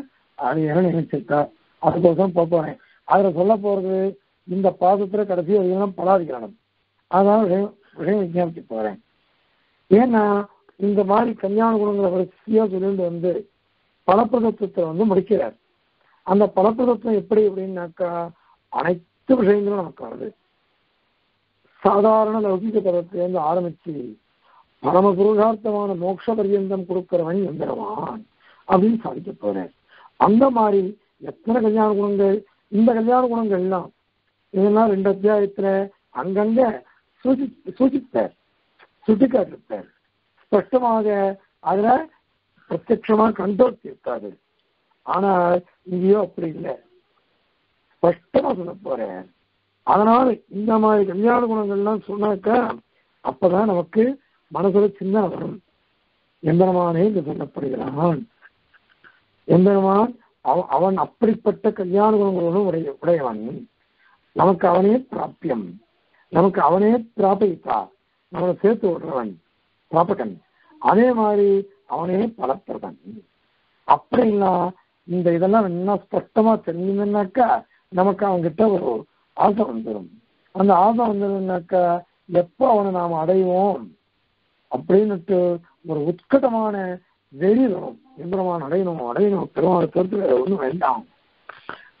Speaker 1: அது என்ன நினைச்சிருக்கா? அதுக்கோசரம் போக போறேன். அதுல சொல்ல போறது இந்த பாதத்துல கடைசி அதிகம் பலாதிகரணம் அதனால விஷயம் விஞ்ஞாபிக்க போறேன் ஏன்னா இந்த மாதிரி கல்யாண குணங்களை வரிசையா சொல்லிட்டு வந்து பலப்பிரதத்துவத்தை வந்து முடிக்கிறார். அந்த பலப்பிரதத்துவம் எப்படி அப்படின்னாக்கா அனைத்து விஷயங்களும் நமக்கு வருது. சாதாரண லௌகிக பதத்திலேருந்து ஆரம்பிச்சு பரம புருஷார்த்தமான மோட்ச பரியந்தம் கொடுக்கிறவன் எந்திரவான் அப்படின்னு சாதிக்க போறேன் அந்த மாதிரி எத்தனை கல்யாண குணங்கள்? இந்த கல்யாண குணங்கள் எல்லாம் இதெல்லாம் ரெண்டு அத்தியாயத்துல அங்கங்க சூசி சூசித்தார் சுட்டிக்காட்டிருப்பார். ஸ்பஷ்டமாக அதுல பிரத்யட்சமா கண்டோர் தீர்த்தாரு ஆனால் இங்கேயோ அப்படி இல்லை. ஸ்பஷ்டமா சொல்ல போறேன். அதனால இந்த மாதிரி கல்யாண குணங்கள்லாம் சொன்னாக்கா அப்பதான் நமக்கு மனசுல சிந்தனை வரும். எந்திரமானே என்று சொல்லப்படுகிறான். எந்திரமான் அவன் அப்படிப்பட்ட கல்யாண குணங்களோடு உடைய உடையவன். நமக்கு அவனே பிராப்பியம். நமக்கு அவனே பிராபித்தா நம்மளை சேர்த்து விடுறவன் பிராபகன் அதே மாதிரி அவனே பலப்பிரதன். அப்படின்னா இந்த இதெல்லாம் என்ன ஸ்பஷ்டமா தெரிஞ்சதுன்னாக்கா நமக்கு அவங்கிட்ட ஒரு ஆசை வந்துடும் அந்த ஆசை வந்ததுன்னாக்கா எப்போ அவனை நாம் அடைவோம் அப்படின்னுட்டு ஒரு உத்கட்டமான வெறி வரும். எம்பெருமான் அடையணும் அடையணும். பெருமான பொறுத்து வேற ஒன்றும் வேண்டாம்.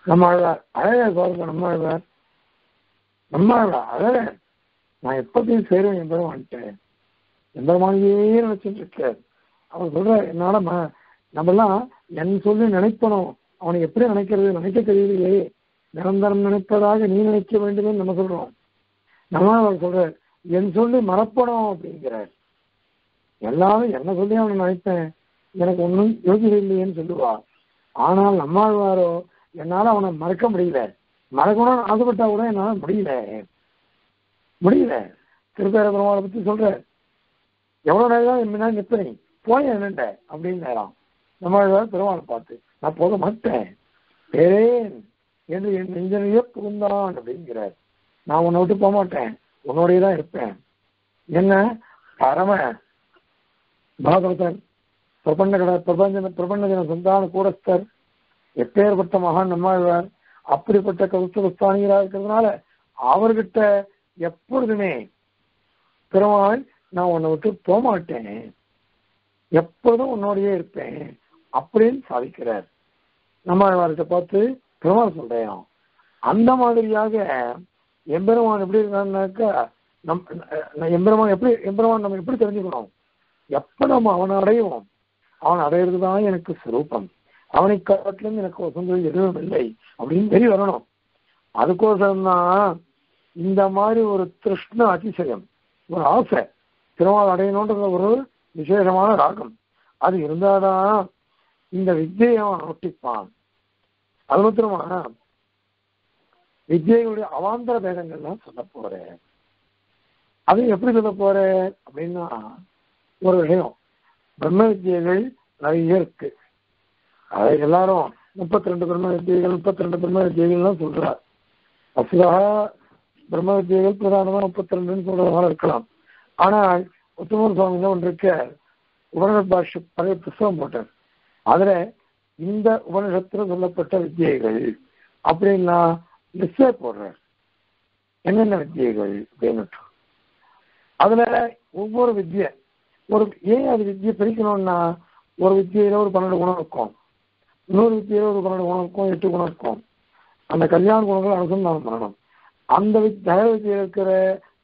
Speaker 1: நம்ம அழகார் அழகா பாருங்க நம்ம அழகார் நம்ம அழகா அழக நான் எப்பத்தையும் சேருவேன் எம்பெருமான்ட்டு எம்பெருமானையே நினைச்சிட்டு இருக்கார். அவர் சொல்ற என்னால நம்மெல்லாம் என் சொல்லி நினைப்பணும் அவனை எப்படி நினைக்கிறது? நினைக்க தெரியலையே நிரந்தரம் நினைப்பதாக நீ நினைக்க வேண்டுமே நம்ம சொல்றோம். நம்ம அவர் சொல்ற என் சொல்லி மறப்படும் அப்படிங்கிறார். எல்லாரும் என்ன சொல்லி அவனை நினைப்பேன்? எனக்கு ஒன்றும் யோகிதை இல்லையேன்னு சொல்லுவா. ஆனால் நம்மாழ்வாரோ என்னால் அவனை மறக்க முடியல. மறக்கணும்னு ஆசைப்பட்டா கூட என்னால் முடியல. முடியல. திருப்பேர பெருமாளை பத்தி சொல்ற எவ்வளவு நேரம் என் முன்னாடி நிற்பேன்? போய் என்னண்ட? அப்படின்னு நேரம் நம்மாழ்வார் பெருமாள் பார்த்து நான் போக மாட்டேன். பேரேன் என்று என் நெஞ்சனையே புகுந்தான் அப்படிங்கிறார். நான் உன்னை விட்டு போக மாட்டேன். உன்னோடைய தான் இருப்பேன். என்ன? பரம பாகவதன் பிரபஞ்ச கட பிரபஞ்ச பிரபஞ்சன சந்தான கூடஸ்தர் எப்பேற்பட்ட மகான் நம்மாழ்வார் அப்படிப்பட்ட கவுஸ்தகுஸ்தானிகராக இருக்கிறதுனால அவர்கிட்ட எப்பொழுதுமே பெருமாள் நான் உன்னை விட்டு போக மாட்டேன். எப்பொழுதும் உன்னோடையே இருப்பேன். அப்படின்னு சாதிக்கிறார். நம்மாழ்வார்கிட்ட பார்த்து பெருமாள் சொல்றேன். அந்த மாதிரியாக எம்பெருமான் எப்படி இருக்கான்னாக்கா நம் எம்பெருமான் எப்படி எம்பெருமான் நம்ம எப்படி தெரிஞ்சுக்கணும்? எப்ப நம்ம அவனை அடைவோம் அவன் அடையிறது தான் எனக்கு சுரூபம். அவனை காட்டிலும் எனக்கு வசந்தது எதுவும் இல்லை அப்படின்னு தெரிய வரணும். அதுக்கோசரம் தான் இந்த மாதிரி ஒரு திருஷ்ண அதிசயம் ஒரு ஆசை. திருமால் அடையணுன்ற ஒரு விசேஷமான ராகம். அது இருந்தாதான் இந்த வித்தியை அவன் நோட்டிப்பான் அது மாத்திரமா வித்தியைகளுடைய அவாந்தர பேதங்கள்லாம் சொல்ல போறேன். அது எப்படி சொல்ல போறேன் அப்படின்னா ஒரு விஷயம். பிரம்ம வித்தியைகள் நிறைய இருக்கு. அதை எல்லாரும் முப்பத்தி ரெண்டு பிரம்ம வித்தியைகள் முப்பத்தி ரெண்டு பிரம்ம வித்தியைகள்லாம் சொல்றார். அசுதா பிரம்ம வித்தியைகள் பிரதானமாக முப்பத்தி ரெண்டுன்னு சொல்றதுனால இருக்கலாம். ஆனால் உத்தமன் சுவாமி தான் ஒன்று இருக்க உபனிஷத் பாஷ் பழைய புஸ்தகம் போட்டார். அதுல இந்த உபநிஷத்துல சொல்லப்பட்ட வித்தியைகள் அப்படின்னா லிஸ்டே போடுறார். என்னென்ன வித்தியைகள் அப்படின்னு அதுல ஒவ்வொரு வித்தியை ஒரு ஏன் அது வித்தியை பிரிக்கணும்னா ஒரு வித்தியில ஒரு பன்னெண்டு குணம் இருக்கும். இன்னொரு வித்தியில ஒரு பன்னெண்டு குணம் இருக்கும் எட்டு குணம் இருக்கும். அந்த கல்யாண குணங்களை அனுசந்தானம் பண்ணணும். அந்த தகர வித்தியில் இருக்கிற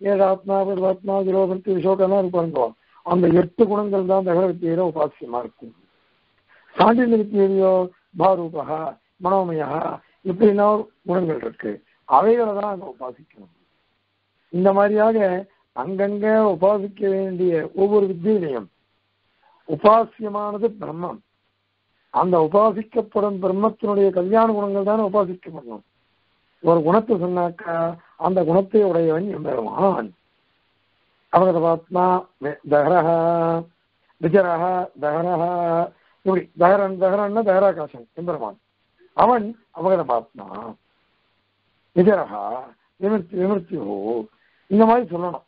Speaker 1: ஏழு ஆத்மா ஆத்மா ஜீரோபத்தி விஷோகம்லாம் இருப்பாங்க. அந்த எட்டு குணங்கள் தான் தகர வித்தியில உபாசியமா இருக்கும். சாண்டில்ய வித்தியிலையோ பாரூபகா மனோமயா இப்படின்னா குணங்கள் இருக்கு. அவைகளை தான் அங்க உபாசிக்கணும். இந்த மாதிரியாக அங்கங்க உபாசிக்க வேண்டிய ஒவ்வொரு வித்தியிலையும் உபாசியமானது பிரம்மம். அந்த உபாசிக்கப்படும் பிரம்மத்தினுடைய கல்யாண குணங்கள் தானே உபாசிக்கப்படணும் ஒரு குணத்தை சொன்னாக்கா அந்த குணத்தை உடையவன் எம்பெருமான். அவகதபாத்மா தகரஹா விஜரஹா தகரஹா இப்படி தகரன் தகரன்னா தகராகாசன் எம்பெருமான். அவன் அவகதபாத்மா நிஜரகா விமர்த்தி விமர்த்தியோ இந்த மாதிரி சொல்லணும்.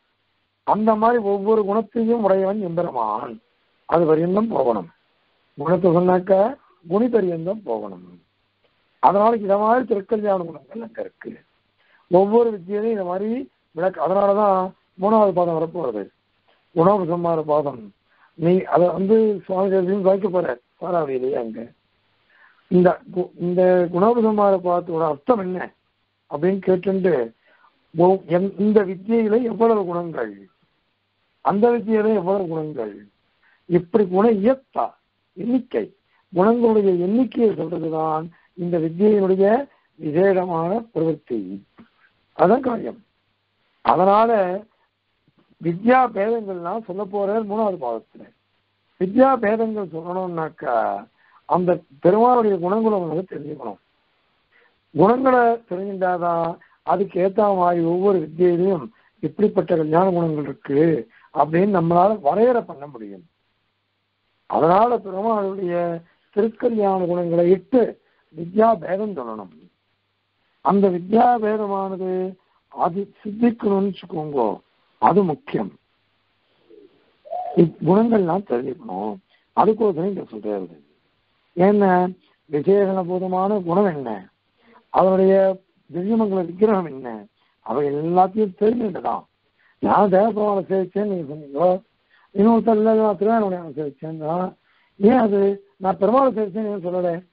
Speaker 1: அந்த மாதிரி ஒவ்வொரு குணத்தையும் உடையவன் எம்பெருமான். அது பரியந்தம் போகணும். குணத்தை சொன்னாக்கா குணி பரியந்தம் போகணும். அதனால இந்த மாதிரி திருக்கல்யாண குணங்கள் அங்க இருக்கு. ஒவ்வொரு வித்தியிலையும் இந்த மாதிரி விளக்கு அதனாலதான் மூணாவது பாதம் வரப்போறது. சம்மார பாதம். நீ அதை வந்து சுவாமி தேசியம் வைக்க போற அங்க. இந்த இந்த குணோபசம்மார பாதத்தோட அர்த்தம் என்ன? அப்படின்னு கேட்டுண்டு இந்த வித்தியில எவ்வளவு குணங்கள்? அந்த வித்தியில எவ்வளவு குணங்கள்? இப்படி குண இயத்தா எண்ணிக்கை. குணங்களுடைய எண்ணிக்கையை சொல்றதுதான் இந்த வித்தியினுடைய விசேடமான பிரவൃத்தி அதான் காரியம். அதனால வித்யா பேதங்கள்லாம் சொல்ல போற மூணாவது பாதத்துல வித்யா பேதங்கள் சொல்லணும்னாக்கா அந்த பெருமாளுடைய குணங்களை நமக்கு தெரிஞ்சுக்கணும். குணங்களை தெரிஞ்சின்றாதான் அதுக்கு ஏற்ற மாதிரி ஒவ்வொரு வித்தியிலையும் இப்படிப்பட்ட கல்யாண குணங்கள் இருக்கு அப்படின்னு நம்மளால வரையறை பண்ண முடியும். அதனால பெருமாளுடைய திருக்கல்யாண குணங்களை இட்டு வித்யா பேதம் சொல்லணும். அந்த வித்யா பேதமானது அது சித்திக்கணும்னு வச்சுக்கோங்க அது முக்கியம். இக்குணங்கள்லாம் தெரிஞ்சுக்கணும் அதுக்கோசரம் இங்க சொல்றாரு என்ன? விசேஷன பூதமான குணம் என்ன? அதனுடைய திவ்யமங்கல விக்கிரகம் என்ன? அவை எல்லாத்தையும் தெரிஞ்சுட்டுதான் நான் தேவபெருமானை சேவிச்சேன்னு நீங்க சொன்னீங்களோ? இன்னொருத்தர் இல்லை நான் திருவாரூரை சேவிச்சேன்னா ஏன் அது? நான் பெருமாள் சேவிச்சேன்னு சொல்லலை?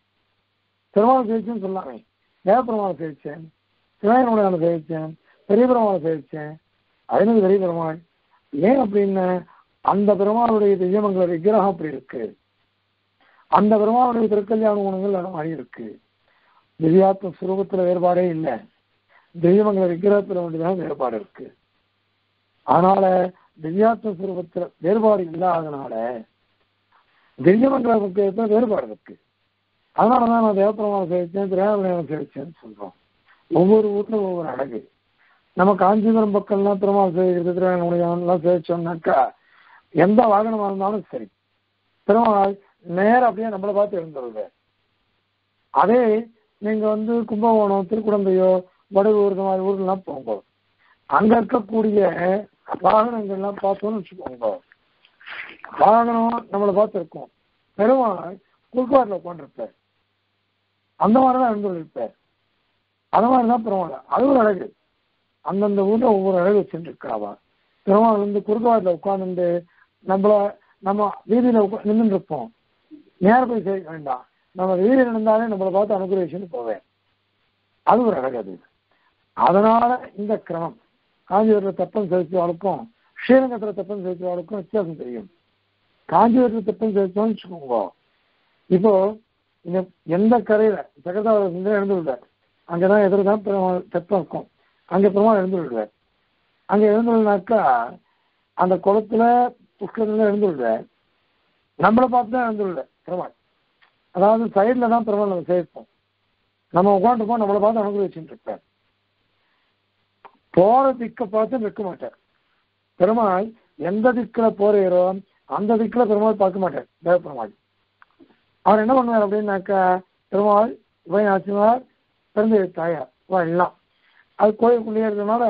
Speaker 1: பெருமாளை சேவிச்சேன்னு சொல்லாமே. தேவபெருமாளை சேவிச்சேன் திருவாரூரை சேவிச்சேன் பெரிய பெருமாள் சேவிச்சேன் அதனது பெரிய பெருமாள். ஏன் அப்படின்னு அந்த பெருமானுடைய திவ்யமங்கள விக்கிரகம் அப்படி இருக்கு. அந்த பெருமானுடைய திருக்கல்யாண குணங்கள் அது மாதிரி இருக்கு. திவ்யாத்ம சுரூபத்துல வேறுபாடே இல்லை. தெய்வங்களை விக்கிரகத்துல வேண்டியதான் வேறுபாடு இருக்கு. அதனால திவ்யாத்ம சுரூபத்துல வேறுபாடு இல்லாதனால திவ்யமங்கல முக்கியத்துல வேறுபாடு இருக்கு. அதனாலதான் நான் தேவப்பிரமாணம் சேவிச்சேன் திரையாபிரமாணம் சேவிச்சேன்னு சொல்றோம். ஒவ்வொரு ஊர்ல ஒவ்வொரு அழகு. நம்ம காஞ்சிபுரம் பக்கம்லாம் பெருமாள் சேவிக்கிறது திருவாரூரம் சேவிச்சோம்னாக்கா எந்த வாகனமா இருந்தாலும் சரி. பெருமாள் நேரம் அப்படியே நம்மளை பார்த்து எழுந்துருது அதே நீங்க வந்து கும்பகோணம் திருக்குழந்தையோ வடலூர் இந்த மாதிரி ஊர்லாம் போங்க. அங்க இருக்கக்கூடிய வாகனங்கள்லாம் பார்த்தோம்னு வச்சுக்கோங்க. வாகனம் நம்மளை பார்த்து இருக்கும். பெருமாள் குறுக்காட்டில் உட்காந்துருப்பார் அந்த மாதிரி தான் இருந்திருப்பார். அது மாதிரி தான் பெருமாள். அது ஒரு அழகு. அந்தந்த ஊர்ல ஒவ்வொரு அழகு வச்சுருக்காவா பெருமாள் வந்து குறுக்காட்டில் உட்காந்து நம்மள நம்ம வீதியில நின்று இருப்போம் நேரம் போய் செய்ய வேண்டாம். நம்ம வீதியில் இருந்தாலே நம்மளை பார்த்து அனுகிரகிச்சுன்னு போவேன். அது ஒரு அழகு அது. அதனால இந்த கிரமம் காஞ்சிபுரத்தில் தப்பம் செலுத்துவாளுக்கும் ஸ்ரீரங்கத்தில் தப்பம் செலுத்துவாளுக்கும் வித்தியாசம் தெரியும். காஞ்சிபுரத்தில் தப்பம் செலுத்தோம்னு வச்சுக்கோங்க. இப்போ இந்த எந்த கரையில ஜெகதாவில் இருந்து எழுந்து விடுவார் அங்கதான் எதிர்தான் பெருமாள் தெப்பம் இருக்கும். அங்க பெருமாள் எழுந்து விடுவார் அங்க எழுந்து விடுனாக்கா அந்த குளத்துல புஷ்கரத்துல எழுந்துள்ள நம்மளை பார்த்து தான் எழுந்துள்ள பெருமாள் அதாவது சைடில் தான் பெருமாள் நம்ம சேர்ப்போம் நம்ம உட்காந்துருப்போம் நம்மளை பார்த்து அனுகிரகிச்சுட்டு இருப்பார் போற திக்கை பார்த்து நிற்க மாட்டார். பெருமாள் எந்த திக்கில் போறீரோ அந்த திக்கில் பெருமாள் பார்க்க மாட்டார். தேவ பெருமாள் அவர் என்ன பண்ணுவார் அப்படின்னாக்கா பெருமாள் இவன் ஆச்சுனார் பிறந்த தாயார். இவன் எல்லாம். அது கோயிலுக்குள்ளேயே இருக்கிறதுனால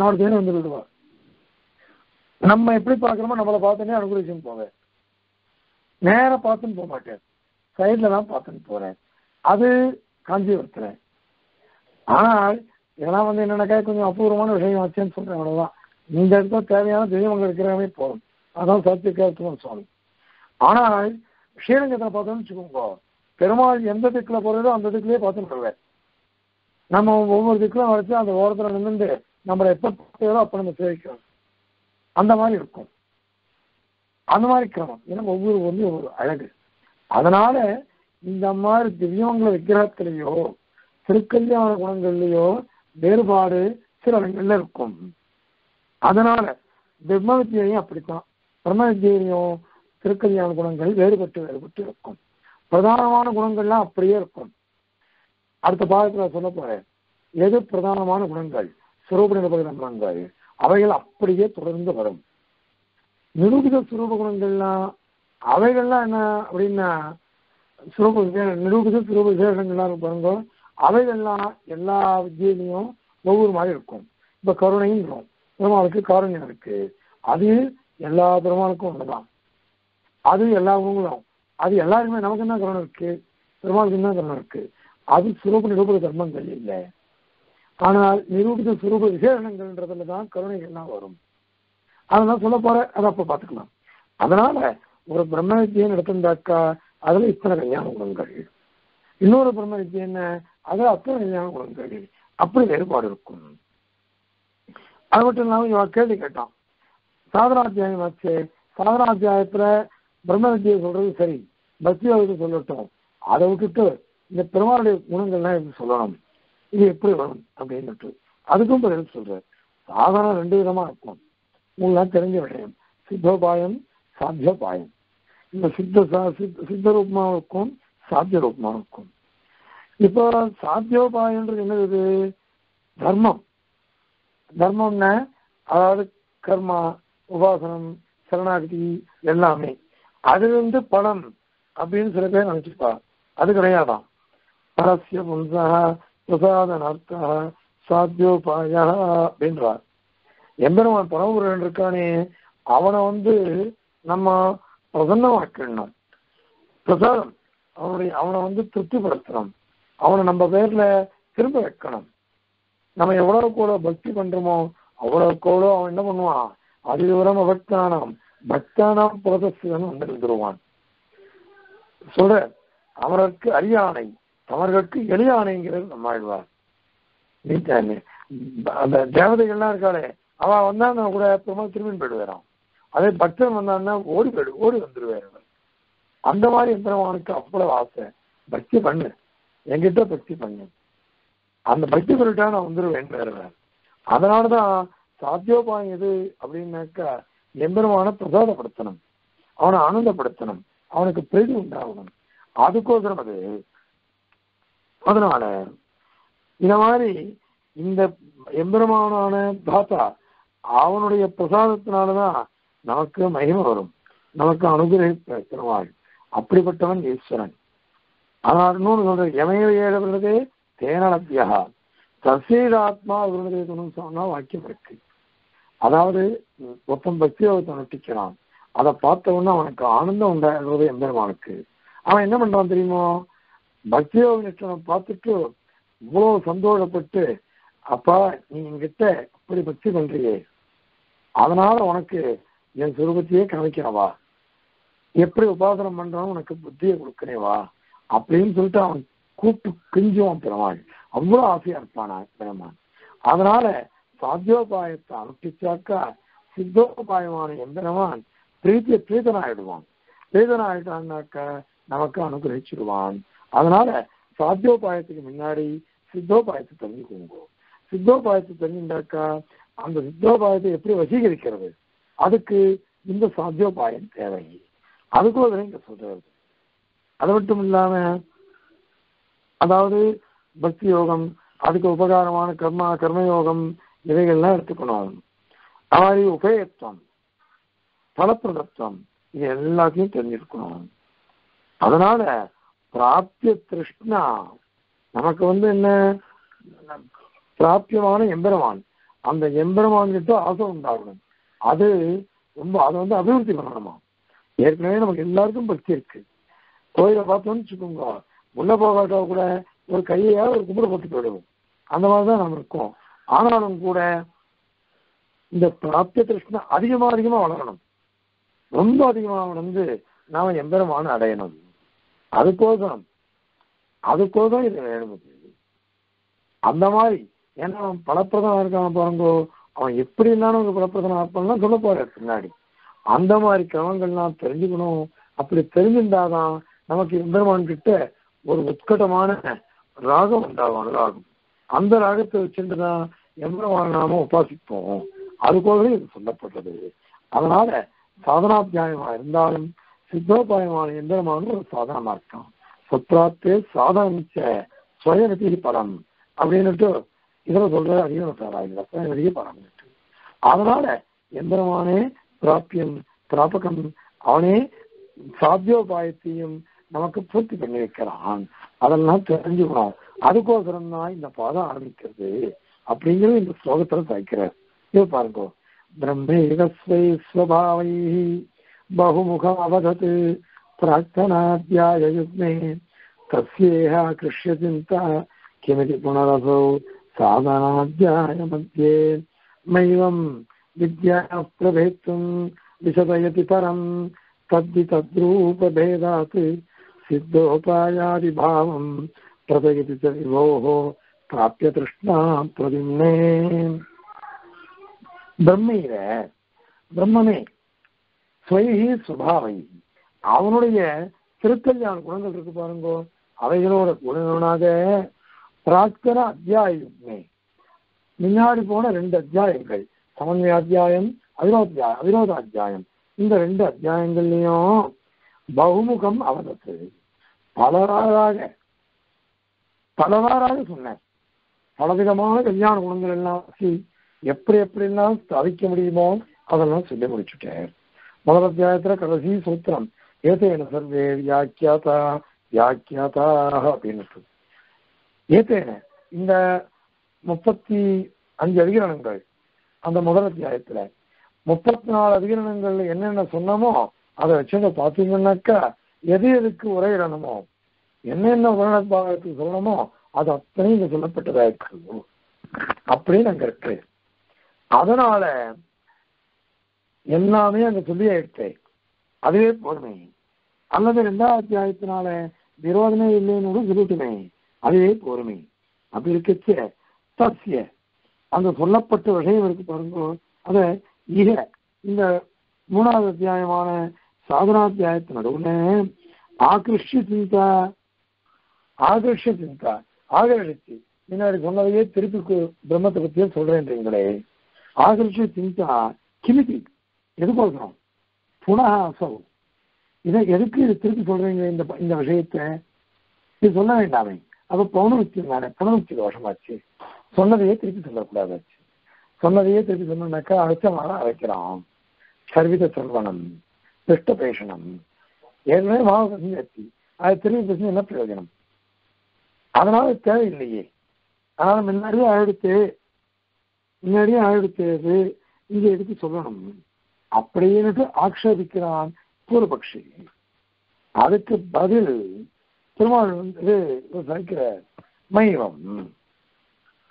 Speaker 1: நாலு பேர் வந்து விடுவார் நம்ம எப்படி பார்க்குறோமோ நம்மளை பார்த்துனே அனுகிரகிச்சுன்னு போவேன். நேராக பார்த்துன்னு போக மாட்டேன். சைடில் தான் பார்த்துன்னு போகிறேன் அது காஞ்சிபுரத்தில். ஆனால் இதெல்லாம் வந்து என்னென்னாக்கா கொஞ்சம் அபூர்வமான விஷயம் வச்சேன்னு சொல்கிறேன் அவ்வளோதான் இந்த இடத்துல தேவையான தெய்வங்கள் இருக்கிறவே போதும். அதான் சத்தியகேத்துவன் சுவாமி ஆனால் ஸ்ரீரங்கத்தில் பார்த்தோம்னு வச்சுக்கோங்க பெருமாள் எந்த திக்கில் போகிறதோ அந்த திக்கிலேயே பார்த்துன்னு வருவார். நம்ம ஒவ்வொரு திக்கிலும் வரைச்சு அந்த ஓரத்தில் நின்று நம்மளை எப்போ பார்த்ததோ அப்போ நம்ம சேவிக்கிறோம். அந்த மாதிரி இருக்கும். அந்த மாதிரி கிரமம். ஏன்னா ஒவ்வொரு வந்து ஒரு அழகு. அதனால இந்த மாதிரி திவ்யங்கள விக்கிரகத்திலேயோ திருக்கல்யாண குணங்கள்லயோ வேறுபாடு சில இடங்கள்ல இருக்கும். அதனால பிரம்ம வித்தியையும் அப்படித்தான். பிரம்ம வித்தியையும் திருக்கல்யாண குணங்கள் வேறுபட்டு வேறுபட்டு இருக்கும். பிரதானமான குணங்கள்லாம் அப்படியே இருக்கும். அடுத்த பாகத்தில் சொல்ல போறேன். எது பிரதானமான குணங்கள்? சுரூப நிரூபக குணங்கள். அவைகள் அப்படியே தொடர்ந்து வரும். நிரூபித சுரூப குணங்கள்லாம் அவைகள்லாம் என்ன அப்படின்னா சுரூப நிரூபித சுரூப விசேஷங்கள்லாம் பாருங்க. அவைகள்லாம் எல்லா வித்தியிலையும் ஒவ்வொரு மாதிரி இருக்கும். இப்ப கருணைன்றோம் பெருமாளுக்கு காரண்யம் இருக்கு. அது எல்லா பெருமாளுக்கும் ஒண்ணுதான். அது எல்லா குணங்களும். அது எல்லாருக்குமே நமக்கு என்ன கருணை இருக்கு? பெருமாளுக்கு என்ன கருணை இருக்கு? அது சுரூப நிரூபக தர்மங்கள் இல்லை. ஆனால் நிரூபித சுரூப விசேஷங்கள்ன்றதுல தான் கருணைகள்லாம் வரும். அதெல்லாம் சொல்ல போற அதை அப்ப பாத்துக்கலாம் அதனால ஒரு பிரம்ம வித்தியை நடத்திருந்தாக்கா அதுல இத்தனை கல்யாண குணங்கள். இன்னொரு பிரம்ம வித்தியை என்ன? அதுல அத்தனை கல்யாண குணங்கள். அப்படி வேறுபாடு இருக்கும். அது மட்டும் இல்லாம இவன் கேள்வி கேட்டான். சாதனாத்தியாயம் ஆச்சு. சாதனாத்தியாயத்துல பிரம்ம வித்தியை சொல்றது சரி. பக்தி சொல்லட்டும். அதை விட்டுட்டு இந்த பெருமாளுடைய குணங்கள்லாம் எப்படி சொல்லணும்? இது எப்படி வரும் அப்படின்னுட்டு அதுக்கும் பதில் சொல்றாரு. சாதனம் ரெண்டு விதமா இருக்கும். உங்களுக்கு தெரிஞ்ச விஷயம். சித்தோபாயம் சாத்தியோபாயம். இந்த சித்த சித்த ரூபமாக இருக்கும் சாத்திய ரூபமாக இருக்கும் இப்போ சாத்தியோபாயன்றது என்னது தர்மம். தர்மம்னா அதாவது கர்மா உபாசனம் சரணாகதி எல்லாமே. அது வந்து பலம் அப்படின்னு சில பேர் நினைச்சுப்பா அது கிடையாதான். பரஸ்ய பும்சா பிரசாதனார்த்தா சாத்தியோபாயா அப்படின்றார். எம்பெருமான் பரமபுரன் இருக்கானே அவனை வந்து நம்ம பிரசன்னமாக்கணும் பிரசாதம். அவனுடைய அவனை வந்து திருப்திப்படுத்தணும். அவனை நம்ம பேர்ல திரும்ப வைக்கணும். நம்ம எவ்வளவு கூட பக்தி பண்றோமோ அவ்வளவு கூட அவன் என்ன பண்ணுவான்? அதிதூரம் பக்தானாம். பக்தானாம் புரதஸ்தன் வந்து இருந்துருவான் சொல்ற அவருக்கு அரியானை அவர்களுக்கு எளியானைங்கிறது நம்ம ஆழ்வார் அந்த தேவதைகள்லாம் இருக்காளே அவன் வந்தான்னா கூட பெருமாள் திரும்பி போயிடுவாரான் அதே பக்தன் வந்தான்னா ஓடி போயிடு ஓடி வந்துடுவார் அந்த மாதிரி எம்பெருமானுக்கு அவ்வளவு ஆசை. பக்தி பண்ணு. என்கிட்ட பக்தி பண்ணு. அந்த பக்தி பண்ணிட்டா நான் வந்துடுவேன் வேறுவேன் அதனாலதான் சாத்தியோபாயம் எது அப்படின்னாக்கா எம்பெருமான பிரசாதப்படுத்தணும். அவனை ஆனந்தப்படுத்தணும். அவனுக்கு பிரீதி உண்டாகணும். அதுக்கோசரம் அது அதனால இந்த மாதிரி இந்த எம்பெருமானான தாத்தா அவனுடைய பிரசாதத்தினாலதான் நமக்கு மகிமை வரும். நமக்கு அனுகிரகிப்ப பெருமாள் அப்படிப்பட்டவன் ஈஸ்வரன். ஆனால் இன்னொன்று சொல்ற எமைய ஏழவர்களே தேனலத்தியா தசேதாத்மா அவர்களுடைய குணம் சொன்னா வாக்கியம் இருக்கு. அதாவது மொத்தம் பக்தியோகத்தை நட்டிக்கிறான் அதை பார்த்த உடனே அவனுக்கு ஆனந்தம் உண்டாகிறது எம்பெருமானுக்கு. அவன் என்ன பண்றான் தெரியுமோ? பக்தியோக நிஷ்டனை பார்த்துட்டு இவ்வளவு சந்தோஷப்பட்டு அப்பா நீ என்கிட்ட இப்படி பக்தி பண்றியே. அதனால உனக்கு என் சுரூபத்தையே காமிக்கிறவா எப்படி உபாசனம் பண்றான்னு உனக்கு புத்தியை கொடுக்கிறேவா அப்படின்னு சொல்லிட்டு அவன் கூப்பிட்டு கிஞ்சுவான் பெருமான் அவ்வளவு ஆசையா இருப்பானா பெருமான் அதனால சாத்தியோபாயத்தை அனுஷ்டிச்சாக்கா சித்தோபாயமான எம்பெருமான் பிரீத்திய பிரீதனாயிடுவான் பிரீதனாயிட்டான்னாக்கா நமக்கு அனுகிரகிச்சிடுவான். அதனால சாத்தியோபாயத்துக்கு முன்னாடி சித்தோபாயத்தை தெரிஞ்சுக்கோங்க சித்தோபாயத்தை தெரிஞ்சுட்டாக்கா அந்த சித்தோபாயத்தை எப்படி வசீகரிக்கிறது? அதுக்கு இந்த சாத்தியோபாயம் தேவை. அதுக்குள்ள இங்க சொல்றது. அது மட்டும் இல்லாம அதாவது பக்தி யோகம் அதுக்கு உபகாரமான கர்மா கர்மயோகம் இவைகள்லாம் எடுத்துக்கணும். அதாவது உபயத்துவம் பலப்பிரதத்துவம் இது எல்லாத்தையும் தெரிஞ்சிருக்கணும். அதனால பிராப்திய திருஷ்ணா நமக்கு வந்து என்ன? பிராப்தியமான எம்பெருமான். அந்த எம்பெருமான் கிட்ட ஆசை உண்டாகணும். அது ரொம்ப அதை வந்து அபிவிருத்தி பண்ணணுமா? ஏற்கனவே நமக்கு எல்லாருக்கும் பக்தி இருக்கு. கோயிலை பார்த்தோம்னு வச்சுக்கோங்க. உள்ள போகாட்டா கூட ஒரு கையா ஒரு கும்பிட போட்டு போயிடுவோம் அந்த மாதிரிதான் நம்ம இருக்கோம். ஆனாலும் கூட இந்த பிராப்திய திருஷ்ணா அதிகமா அதிகமா வளரணும். ரொம்ப அதிகமா வளர்ந்து நாம எம்பெருமான அடையணும். அதுக்கோசம் அதுக்கோசம் இது வேணும். அந்த மாதிரி ஏன்னா அவன் பலப்பிரதம் இருக்கான் பாருங்கோ. அவன் எப்படி இருந்தாலும் ஒரு பலப்பிரதம் இருப்பான்னு சொல்ல போறாரு பின்னாடி. அந்த மாதிரி கிரமங்கள்லாம் தெரிஞ்சுக்கணும். அப்படி தெரிஞ்சிருந்தாதான் நமக்கு இந்திரமான் கிட்ட ஒரு உத்கட்டமான ராகம் உண்டாகும் ராகம். அந்த ராகத்தை வச்சுட்டு தான் எம்பெருமான நாம உபாசிப்போம். அதுபோலவே இது சொல்லப்பட்டது. அதனால சாதனாத்தியாயமா இருந்தாலும் சித்தோபாயமான எந்திரமான ஒரு சாதனமா இருக்கான் சொத்ராத்தே சாதனிச்ச சுயநதி படம் அப்படின்னுட்டு அதிகம் சொல்ற சுயநதி படம் அதனால எந்திரமானே பிராப்பியம் பிராபகம் அவனே சாத்தியோபாயத்தையும் நமக்கு பூர்த்தி பண்ணி வைக்கிறான். அதெல்லாம் தெரிஞ்சுக்கணும். அதுக்கோசரம் தான் இந்த பாதம் ஆரம்பிக்கிறது அப்படிங்கிறது இந்த ஸ்லோகத்துல தைக்கிறார் இது பாருங்க. பிரம்மேகஸ்வை ஸ்வபாவை பகுமுகம் அவதத் பிரார்த்தனாத்தியாய யுக்மே தஸ்யேஹ கிருஷ்ய சிந்தா கிமிதி புனரசௌ சாதனாத்தியாய மத்தியே மைவம் வித்யா பிரபேத்தும் விசதயதி பரம் தத்தி தத்ரூபபேதாத் சித்தோபாயாதிபாவம் பிரதயதி ச விவோः பிராப்பிய ஸ்வயி சுபாவை அவனுடைய திருக்கல்யாண குணங்கள் இருக்கு பாருங்கோ. அவைகளோட குணங்களாக பிரார்த்தன அத்தியாயமே. முன்னாடி போன ரெண்டு அத்தியாயங்கள். சமன்வய அத்தியாயம் அவிரோத்தியா அவிரோத அத்தியாயம் இந்த ரெண்டு அத்தியாயங்கள்லயும் பகுமுகம் அவதத்து. பலவாறாக பலவாறாக சொன்னேன் பலவிதமான கல்யாண குணங்கள் எல்லாம் வச்சு எப்படி எல்லாம் தவிக்க முடியுமோ அதெல்லாம் சொல்லி முடிச்சுட்டேன் முதலத்தியாயத்தில் கடைசி சூத்திரம் ஏதேன சர்வே வியாக்கியாத்தா வியாக்கியாத்தாக அப்படின்னு ஏத்தேன இந்த முப்பத்தி அஞ்சு அதிகரணங்கள் அந்த முதல் அத்தியாயத்துல முப்பத்தி நாலு அதிகரணங்கள் என்னென்ன சொன்னமோ அதை வச்சு பார்த்தீங்கன்னாக்கா எது எதுக்கு உரையிடணுமோ என்னென்ன உரண பாகத்துக்கு சொல்லணுமோ அது அத்தனையும் இங்க சொல்லப்பட்டதா இருக்கு அப்படின்னு அங்க இருக்கு. அதனால எல்லாமே அந்த சொல்லி ஆயிடுச்சு அதுவே போதுமே. அல்லது ரெண்டாவது அத்தியாயத்தினால விரோதமே இல்லைன்னு கூட சொல்லட்டுமே. அதுவே போருமே அப்படி இருக்கச்ச தஸ்ய அந்த சொல்லப்பட்ட விஷயம் இருக்கு பாருங்க. அதை இக இந்த மூணாவது அத்தியாயமான சாதனாத்தியாயத்து நடுவுல ஆகிருஷ்ய சிந்தா ஆகர்ஷ சிந்தா ஆகர்ஷிச்சு முன்னாடி சொன்னதையே திருப்பி கு- பிரம்மத்தை பத்தியே சொல்றேன்றீங்களே. ஆகர்ஷ சிந்தா கிமிதி. எதுக்கோசரம் புனக அசௌ. இதை எதுக்கு இது திருப்பி சொல்றீங்க இந்த இந்த விஷயத்தை? இது சொல்ல வேண்டாமே அப்ப பௌனமிச்சு தானே. புனமிச்சு தோஷமாச்சு. சொன்னதையே திருப்பி சொல்லக்கூடாதாச்சு. சொன்னதையே திருப்பி சொன்னாக்கா அழைச்ச மாற அழைக்கிறான் சர்வித சொல்வனம் பிருஷ்ட பேஷணம் ஏற்கனவே மாவு பசங்க அது திரும்பி பேசினா என்ன பிரயோஜனம்? அதனால தேவையில்லையே. அதனால முன்னாடியே அழுத்து முன்னாடியே அழுத்து இங்கே எடுத்து சொல்லணும்? அப்படின்னு ஆக்ஷேபிக்கிறான் பூர்வபக்ஷி. அதுக்கு பதில் திருமால் வந்து சகிக்கிற மைவம்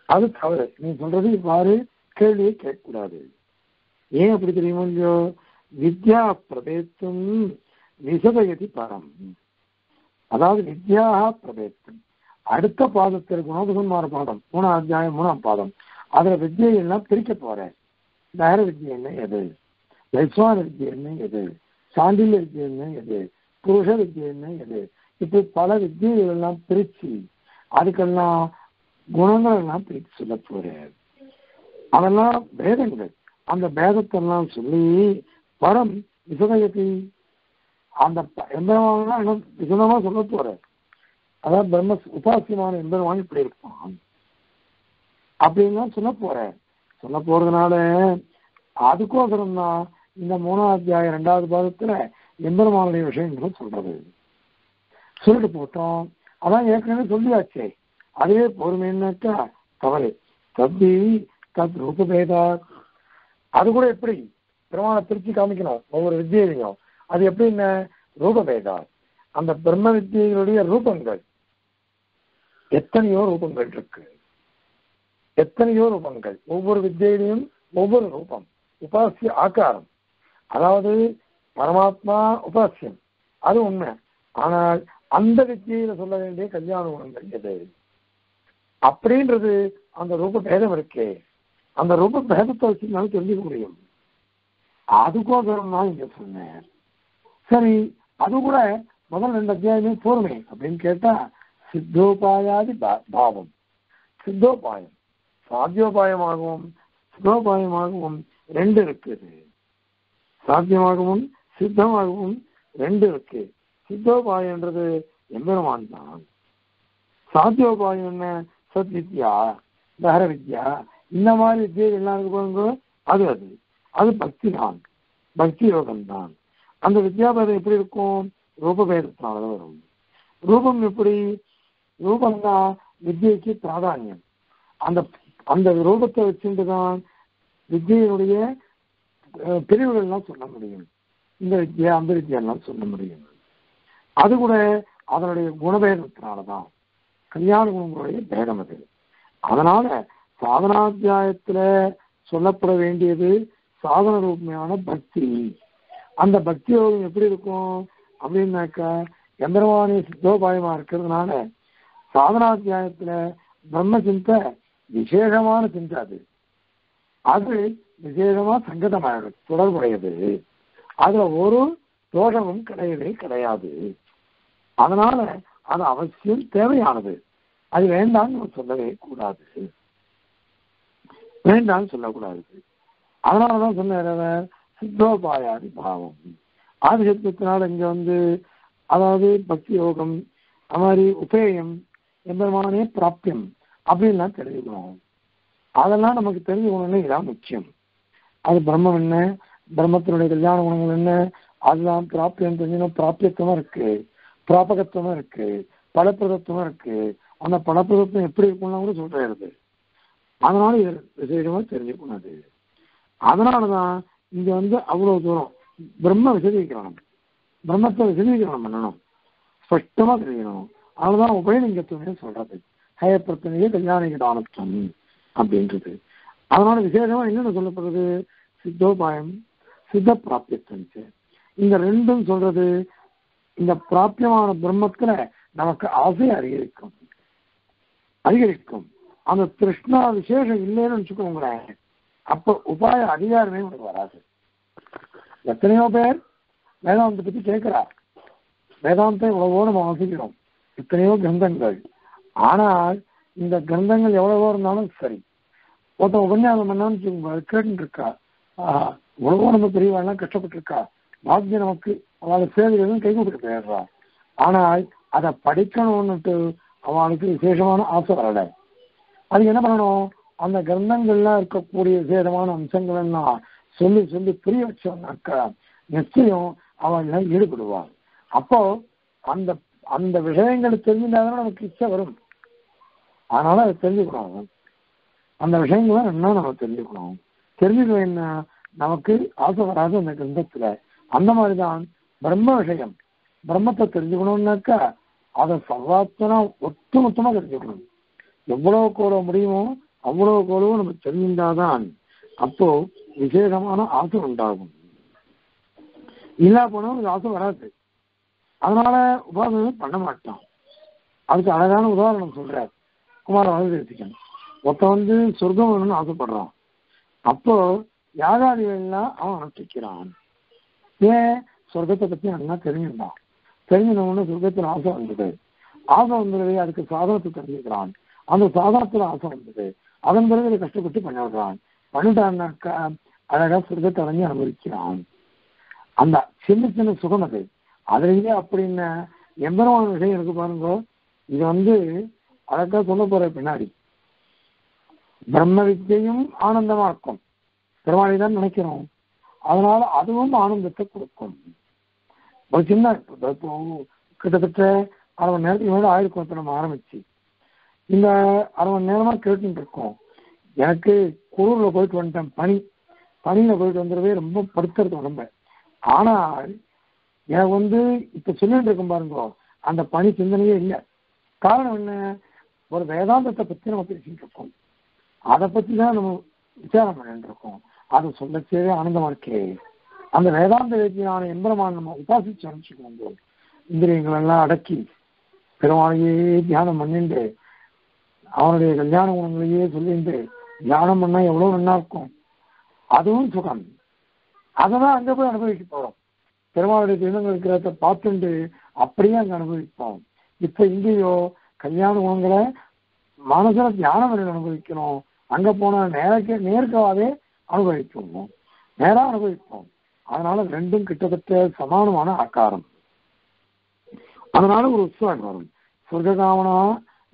Speaker 1: அது தவறு. நீ சொல்றது இவ்வாறு கேள்வியை கேட்கக்கூடாது. ஏன் அப்படி தெரியுமோ இல்லையோ வித்யா பிரபேத்தும் விசதயதி பரம். அதாவது வித்யா பிரபேத்தம் அடுத்த பாதத்தில் குணோபசன்மார பாதம் மூணாம் அத்தியாயம் மூணாம் பாதம். அதுல வித்தியை எல்லாம் பிரிக்க போறேன். நகர வித்தியை என்ன எது? வைஸ்வான என்ன எது? சாண்டில்ய என்ன எது? புருஷ என்ன எது? இப்படி பல வித்தியெல்லாம் பிரிச்சு அதுக்கெல்லாம் குணங்களெல்லாம் பிரித்து சொல்ல போறார். அதெல்லாம் பேதங்கள் அந்த பேதத்தெல்லாம் சொல்லி பரம் விசதகதி அந்த எம்பெருமான விசதமா சொல்ல போற அதான் பிரம்ம உபாசியமான எம்பெருமான் இப்படி இருப்பான். அப்படின்லாம் சொல்ல போற சொல்ல போறதுனால அதுக்கோசரம் தான் இந்த மூணாவது அத்தியாயம் ரெண்டாவது பாதத்துல எம்பெருமானுடைய விஷயங்களும் சொல்றது. சொல்லிட்டு போட்டோம். அதான் ஏற்கனவே சொல்லியாச்சே. அதே பொறுமைன்னாக்கா தவறு. தப்பி தத் ரூபபேதா அது கூட எப்படி? பிரமாண பிரிச்சு காமிக்கணும். ஒவ்வொரு வித்தியையும். அது எப்படின்னு ரூபபேதா. அந்த பிரம்ம வித்தியைகளுடைய ரூபங்கள். எத்தனையோ ரூபங்கள் இருக்கு. எத்தனையோ ரூபங்கள். ஒவ்வொரு வித்தியிலையும் ஒவ்வொரு ரூபம். உபாசிய ஆக்காரம் அதாவது பரமாத்மா உபாசியம் அது உண்மை. ஆனால் அந்த வித்தியில சொல்ல வேண்டிய கல்யாண குணங்கள் எது அப்படின்றது அந்த ரூப பேதம் இருக்கே. அந்த ரூப பேதத்தை வச்சுனாலும் தெரிஞ்சுக்க முடியும். அதுக்கோசரம் தான் இங்க சொன்னேன். சரி அது கூட முதல் ரெண்டு அத்தியாயமே பூர்மை அப்படின்னு கேட்டா சித்தோபாயாதி பாவம். சித்தோபாயம். சாத்தியோபாயமாகவும் சித்தோபாயமாகவும் ரெண்டு இருக்குது. சாத்தியமாகவும் சித்தமாகவும் ரெண்டு இருக்கு. சித்தோபாயன்றது எம்பெருமான் தான். சாத்தியோபாயம் என்ன? சத் வித்யா தகர வித்யா இந்த மாதிரி வித்தியை எல்லாம் இருக்கு அது அது. அது பக்தி தான். பக்தி யோகம் தான். அந்த வித்யாபேதம் எப்படி இருக்கும்? ரூபபேதத்தினால வரும். ரூபம் எப்படி? ரூபம் தான் வித்தியைக்கு பிராதானியம். அந்த அந்த ரூபத்தை வச்சுட்டு தான் வித்தியினுடைய பிரிவுகள்லாம் சொல்ல முடியும். இந்த வித்யா அந்த வித்யாலாம் சொல்ல முடியும். அது கூட அதனுடைய குணபேதத்தினாலதான். கல்யாண குணங்களுடைய பேதம் அது. அதனால சாதனாத்தியாயத்துல சொல்லப்பட வேண்டியது சாதன ரூபமையான பக்தி. அந்த பக்தி யோகம் எப்படி இருக்கும்? அப்படின்னாக்கா எந்திரவாணி சித்தோபாயமா இருக்கிறதுனால சாதனாத்தியாயத்துல பிரம்ம சிந்தை விசேஷமான சிந்தை அது. அது விசேஷமா சங்கடமாயிடும் தொடர்புடையது. அதுல ஒரு தோஷமும் கிடையவே கிடையாது. அதனால அது அவசியம் தேவையானது. அது வேண்டாம்னு சொல்லவே கூடாது. வேண்டாம்னு சொல்லக்கூடாது. அதனாலதான் சொன்ன சித்தோபாயாதி பாவம். ஆதிசத்தினால இங்க வந்து அதாவது பக்தி யோகம் அது மாதிரி உபேயம் எம்பெருமானே பிராப்தியம் அப்படின்லாம் தெரிஞ்சுக்கணும். அதெல்லாம் நமக்கு தெரிஞ்சுக்கணும்னு இதான் முக்கியம். அது பிரம்மம் என்ன? பிரம்மத்தினுடைய கல்யாண குணங்கள் என்ன? அதுதான் பிராப்தியம் தெரிஞ்சுன்னா பிராப்தியத்துவம் இருக்கு. பிராபகத்துவம் இருக்கு. பலப்பிரதத்துவம் இருக்கு. அந்த பலப்பிரதத்துவம் எப்படி இருக்கும்லாம் கூட சொல்றது அதனால இது விசேஷமா தெரிஞ்சுக்கணும் அது அதனாலதான் இங்க வந்து அவ்வளவு தூரம் பிரம்ம விசதீகரணம். பிரம்மத்தை விசதீகரணம் பண்ணணும். ஸ்பஷ்டமா தெரியணும் அதனாலதான் உபயலிங்கத்துவம் சொல்றது. ஹயப்பிரத்தனையே கல்யாணிக தானத்துவம் அப்படின்றது. அதனால விசேஷமா என்னென்ன சொல்லப்படுறது சித்தோபாயம் சித்த பிராப்தியம் இந்த ரெண்டும் சொல்றது இந்த பிராப்தியமான பிரம்மத்துல நமக்கு ஆசை அதிகரிக்கும். அதிகரிக்கும். அந்த திருஷ்ணா விசேஷம் இல்லைன்னு வச்சுக்கோங்களேன். அப்ப உபாய அதிகாரமே உனக்கு வராது. எத்தனையோ பேர் வேதாந்தத்தை பத்தி கேட்கிறா வேதாந்தம் எவ்வளவோ நம்ம வாசிக்கிறோம். எத்தனையோ கிரந்தங்கள். ஆனால் இந்த கிரந்தங்கள் எவ்வளவோ இருந்தாலும் சரி. ஒருத்தன் உபன்யாசம் பண்ணான்னு கேட்டு இருக்கா உலகம் நம்ம பெரியவாள்லாம் கஷ்டப்பட்டு இருக்கா பாக்கியம் நமக்கு. அவளுக்கு சேவை கை கொடுக்க போயிடுறா ஆனால் அதை படிக்கணும்னுட்டு அவளுக்கு விசேஷமான ஆசை வரல. அது என்ன பண்ணணும்? அந்த கிரந்தங்கள்லாம் இருக்கக்கூடிய விசேஷமான அம்சங்கள் எல்லாம் சொல்லி சொல்லி புரிய வச்சோம்னாக்கா நிச்சயம் அவள் ஈடுபடுவாள் அப்போ அந்த அந்த விஷயங்களை தெரிஞ்சிருந்தாதான் நமக்கு இச்சை வரும். அதனால அதை தெரிஞ்சுக்கணும். அந்த விஷயங்களை என்ன நம்ம தெரிஞ்சுக்கணும். தெரிஞ்சுக்க என்ன? நமக்கு ஆசை வராது அந்த கிரந்தத்துல. அந்த மாதிரிதான் பிரம்ம விஷயம். பிரம்மத்தை தெரிஞ்சுக்கணும்னாக்கா அதை சர்வாத்தனா ஒட்டுமொத்தமா தெரிஞ்சுக்கணும். எவ்வளவு கோலம் முடியுமோ அவ்வளவு கோலவும் நம்ம தெரிஞ்சிருந்தாதான் அப்போ விசேஷமான ஆசை உண்டாகும். இல்லா போனா ஆசை வராது. அதனால உபாசனை பண்ண மாட்டான். அதுக்கு அழகான உதாரணம் சொல்றார். குமார வரதேசிக்கன் ஒருத்தன் வந்து சொர்க்கம் வேணும்னு ஆசைப்படுறான். அப்போ யாகாதிகள்லாம் அவன் அனுஷ்டிக்கிறான் ஏன்? சொர்க்கத்தை பத்தி நல்லா தெரிஞ்சிருந்தான். தெரிஞ்சினவொன்னு சொர்க்கத்தில் ஆசை வந்தது. ஆசை வந்தது அதுக்கு சாதனத்தை தெரிஞ்சுக்கிறான் அந்த சாதனத்துல ஆசை வந்தது. அதன் பிறகு இதை கஷ்டப்பட்டு பண்ணிவிடுறான் பண்ணிட்டான்னாக்கா அழகா சொர்க்கத்தை அடைஞ்சு அனுபவிக்கிறான். அந்த சின்ன சின்ன சுகம் அது. அதுலயே அப்படின்னு எம்பெருமான விஷயம் இருக்கு பாருங்க. இது வந்து அழகா சொல்ல போற பின்னாடி. பிரம்ம வித்தியையும் ஆனந்தமா இருக்கும் பெருமாளை தான் நினைக்கிறோம். அதனால அதுவும் ஆனந்தத்தை கொடுக்கும். ஒரு சின்ன கிட்டத்தட்ட அரை மணி நேரத்துக்கு மேலே ஆயிருக்கும் இப்போ நம்ம ஆரம்பிச்சு இந்த அரை மணி நேரமா கேட்டுட்டு இருக்கோம். எனக்கு குளூர்ல போயிட்டு வந்துட்டேன் பனி. பனியில போயிட்டு வந்துடவே ரொம்ப படுத்துறது உடம்ப. ஆனால் எனக்கு வந்து இப்ப சொல்லிட்டு இருக்கும் பாருங்க அந்த பனி சிந்தனையே இல்லை. காரணம் என்ன? ஒரு வேதாந்தத்தை பத்தி நம்ம பேசிட்டு இருக்கோம். அதை பத்தி தான் நம்ம விசாரம் பண்ணிட்டு இருக்கோம் அது சொல்லச்சே ஆனந்தமா இருக்கே. அந்த வேதாந்த வேதியான எம்பெருமான் நம்ம உபாசிச்சு அனுப்பிச்சுக்கணும் இந்திரியங்கள் எல்லாம் அடக்கி பெருமாளையே தியானம் பண்ணிட்டு அவனுடைய கல்யாண குணங்களையே சொல்லிட்டு தியானம் பண்ணா எவ்வளவு நல்லா இருக்கும். அதுவும் சுகம். அதான் அங்க போய் அனுபவிக்க போறோம் பெருமாளுடைய தினங்கள் இருக்கிறத பார்த்துட்டு அப்படியே அங்க அனுபவிப்போம். இப்ப இங்கேயோ கல்யாண குணங்களை மனசுல தியானம் பண்ணி அனுபவிக்கணும். அங்க போனா நேரக்கு நேர்காவே அனுபவிப்போம் நேரா அனுபவிப்போம் அதனால ரெண்டும் கிட்டத்தட்ட சமானமான ஆக்காரம். அதனால ஒரு உற்சாகம் வரும். சொர்க்ககாமனா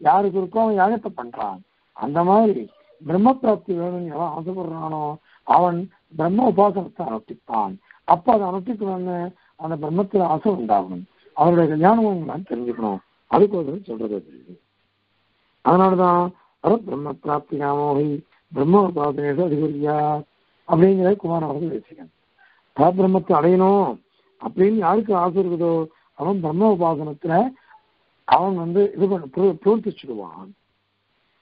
Speaker 1: யாருக்கு இருக்கோ அவன் யாகத்தை பண்றான்? அந்த மாதிரி பிரம்ம பிராப்தி வேணும்னு எவன் ஆசைப்படுறானோ அவன் பிரம்ம உபாசனத்தை அனுஷ்டிப்பான். அப்ப அதை அனுஷ்டிக்கணும்னு அந்த பிரம்மத்துல ஆசை உண்டாகும் அவருடைய கல்யாணம் தெரிஞ்சுக்கணும். அதுக்கோசரம் சொல்றது அதனாலதான் அர பிரம்ம பிராப்தி நாமோகி பிரம்ம உபாசனேஷ அதிகரியா அப்படிங்கிறத குமார அவர்கள் பேசுகிறேன் பிரம்மத்தை அடையணும் அப்படின்னு யாருக்கு ஆசை இருக்குதோ அவன் பிரம்ம உபாசனத்துல அவன் வந்து இது பண்ண பிரவர்த்திச்சுடுவான்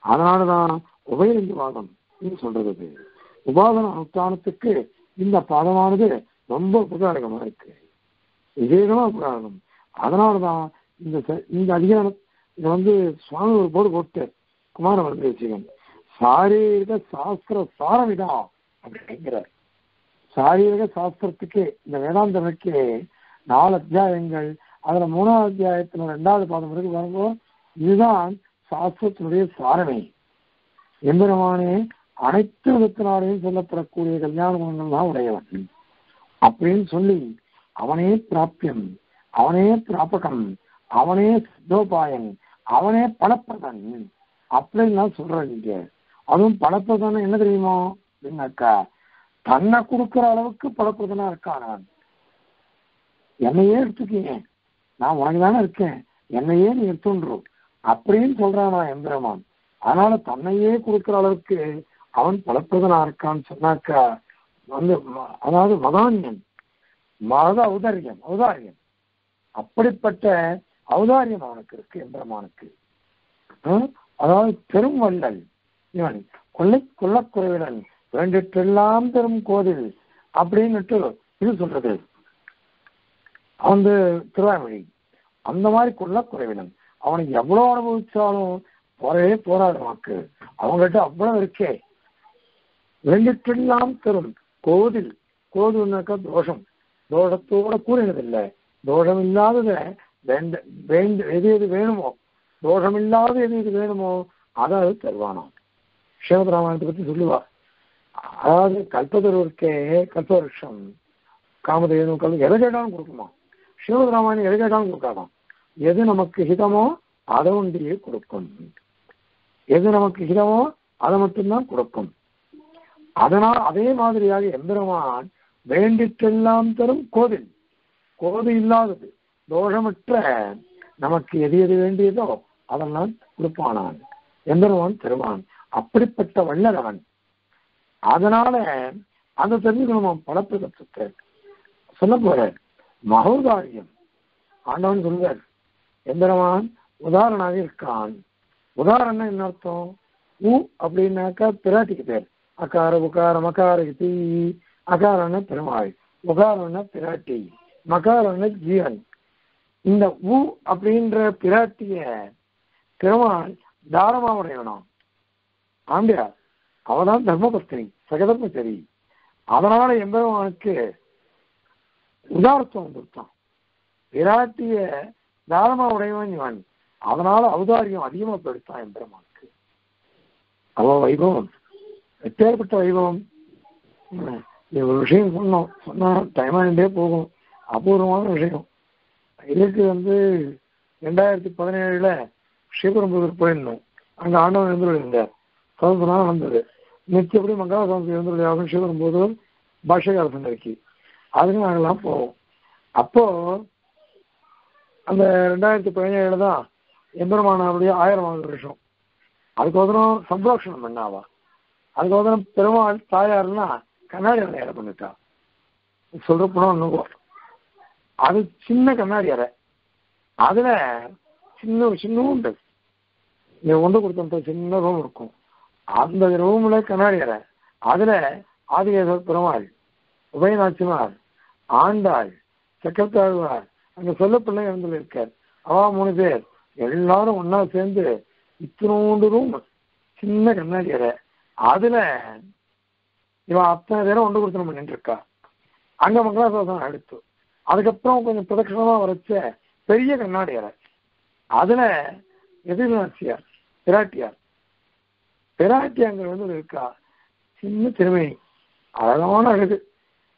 Speaker 1: அதனாலதான் உபயலிங்க வாதம் சொல்றது. உபாதன அனுஷ்டானத்துக்கு இந்த பாதமானது ரொம்ப உபகாரகமா இருக்கு. விவேகமா உபகாரம். அதனாலதான் இந்த இந்த அதிகாரம் இதை வந்து சுவாமி ஒரு போர்டு போட்டு குமார வரதேசிகன் சாரீரக சாஸ்திர சாரமிதா அப்படிங்கிறார் சாரீரக சாஸ்திரத்துக்கு இந்த வேதாந்தனுக்கு நாலு அத்தியாயங்கள் அதுல மூணாவது அத்தியாயத்துல ரெண்டாவது பாதம் இருக்கு பாருங்க இதுதான் சாஸ்திரத்தினுடைய சாரமே. எம்பெருமானே அனைத்து விதத்தினாலையும் சொல்லப்படக்கூடிய கல்யாண குணங்கள் தான் உடையவன். அப்படின்னு சொல்லி அவனே பிராப்பியம் அவனே பிராபகம் அவனே சித்தோபாயன் அவனே பலப்பதன் அப்படின்லாம் சொல்றாங்க இங்க. அதுவும் பலப்பதன் என்ன தெரியுமா? அப்படின்னாக்கா தன்னை கொடுக்குற அளவுக்கு பலப்பதனா இருக்கான் நான்? என்னையே எடுத்துக்கீங்க. நான் உனக்கு தானே இருக்கேன். என்னையே நீ எடுத்துன்றோம் அப்படின்னு சொல்றான் நான் எந்திரமான். அதனால தன்னையே கொடுக்குற அளவுக்கு அவன் பலப்பிரதனா இருக்கான்னு சொன்னாக்கா வந்து அதாவது மதான்யன் மத ஔதாரியம் ஔதாரியம். அப்படிப்பட்ட ஔதாரியம் அவனுக்கு இருக்கு எந்திரமானுக்கு. அதாவது பெரும் வள்ளல். இவன் கொள்ளை கொள்ளக்குறைவிடன் வேண்டிட்டெல்லாம் பெரும் கோதில் அப்படின்னுட்டு இது சொல்றது. வந்து திருவாமொழி அந்த மாதிரி கொள்ளக்குறைவிடன் அவனுக்கு எவ்வளவு அனுபவிச்சாலும் போறவே போராடு வாக்கு அவங்கள்ட்ட அவ்வளவு இருக்கே. வேண்டிட்டெல்லாம் பெரும் கோதில் கோதுனாக்கா தோஷம். தோஷத்தோட கூறினதில்லை. தோஷம் இல்லாததை வேண்ட வேண்டு எது எது வேணுமோ தோஷமில்லாத எது எது வேணுமோ அதாவது தருவானாம். ஸ்ரீமத் பற்றி சொல்லுவார். சொல்லுவா அதாவது கல்பதருக்கே கல்பவருஷம் காமதேனும் கல் எதை கேட்டாலும் கொடுக்குமா? ஸ்ரீமத் ராமாயணம் எதை கேட்டாலும் கொடுக்காதாம். எது நமக்கு ஹிதமோ அதை ஒன்றியே கொடுக்கும். எது நமக்கு ஹிதமோ அதை மட்டும்தான் கொடுக்கும். அதனால் அதே மாதிரியாக எந்திரமான் வேண்டிட்டெல்லாம் தரும் கோவில். கோவில் இல்லாதது. தோஷமற்ற நமக்கு எது எது வேண்டியதோ அதெல்லாம் கொடுப்பானான். எம்பெருமான் தருவான் அப்படிப்பட்ட வல்லரவன் அதனால அந்த தெரிஞ்சுக்கணும் கற்றுக்கு சொல்ல போற மகோதாரியம். ஆண்டவன் சொல்வார் எம்பெருமான் உதாரணாக இருக்கான். உதாரணம் என்ன அர்த்தம்? உ அப்படின்னாக்கா பிராட்டிக்கு பேர். அகார உகார மகார தீ. அகாரன பெருமாள். உகாரன பிராட்டி. மகாரன ஜீவன். இந்த உ அப்படின்ற பிராட்டிய பெருமாள் தாரமா உடையவனாம் ஆண்டியா அவதான் தர்மபத்தினி சகதர்மச்சரி. அதனால எம்பெருமானுக்கு உதாரத்துவம் கொடுத்தான். விராட்டிய தாரமா உடையவன் இவன். அதனால அவதாரியம் அதிகமா பெருத்தான் எம்பெருமானுக்கு. அவ வைபவம். எப்பேற்பட்ட வைபவம்? ஒரு விஷயம் சொன்னோம். சொன்னா டைம் ஆகிட்டே போகும். அபூர்வமான விஷயம். இதுக்கு வந்து ரெண்டாயிரத்தி பதினேழுல ஸ்ரீபெரும்புதூர் போயிருந்தோம். அங்கே ஆண்டவன் எழுந்துள்ளார் இருந்தார் நாள் நடந்தது. நிச்சயப்படி மங்கள சதந்தி எழுந்துள்ள ஸ்ரீபெரும்புதூர் பாஷகார சங்கரிக்கு அதுக்கு நாங்கள்லாம் போவோம். அப்போ அந்த ரெண்டாயிரத்தி பதினேழு தான் எம்பெருமானாவுடைய ஆயிரம் ஆண்டு வருஷம். அதுக்கோசரம் சம்பரோஷணம் பண்ணாவா? அதுக்கோசரம் பெருமாள் தாயார்னா கண்ணாடி அறை பண்ணிட்டா. சொல்ற போனோம் இன்னும் அது சின்ன கண்ணாடி அறை. அதுல சின்ன சின்ன உண்டு. நீ ஒன்று கொடுத்த சின்ன ரூம் இருக்கும். அந்த ரூம்ல கண்ணாடி அறை. அதுல ஆதிகேசர் பெருமாள் உபயநாச்சிமார் ஆண்டாள் சக்கரத்தாழ்வார் அங்க சொல்ல பிள்ளை இருந்துல இருக்கார். அவா மூணு பேர். எல்லாரும் ஒன்னா சேர்ந்து இத்தினோண்டு ரூம் சின்ன கண்ணாடி அறை. அதுல இவன் அத்தனை பேரும் ஒன்று கொடுத்து பண்ணிட்டு இருக்கா அங்க மங்களாசாசனம் எடுத்து அதுக்கப்புறம் கொஞ்சம் பிரதட்சணமா வரைச்ச பெரிய கண்ணாடி அறை. அதுல எதிர்நாச்சியார். பிராட்டியார். பிராட்டியாங்கிற வந்து வந்து இருக்கா? சின்ன திருமணி. அழகான அழகு.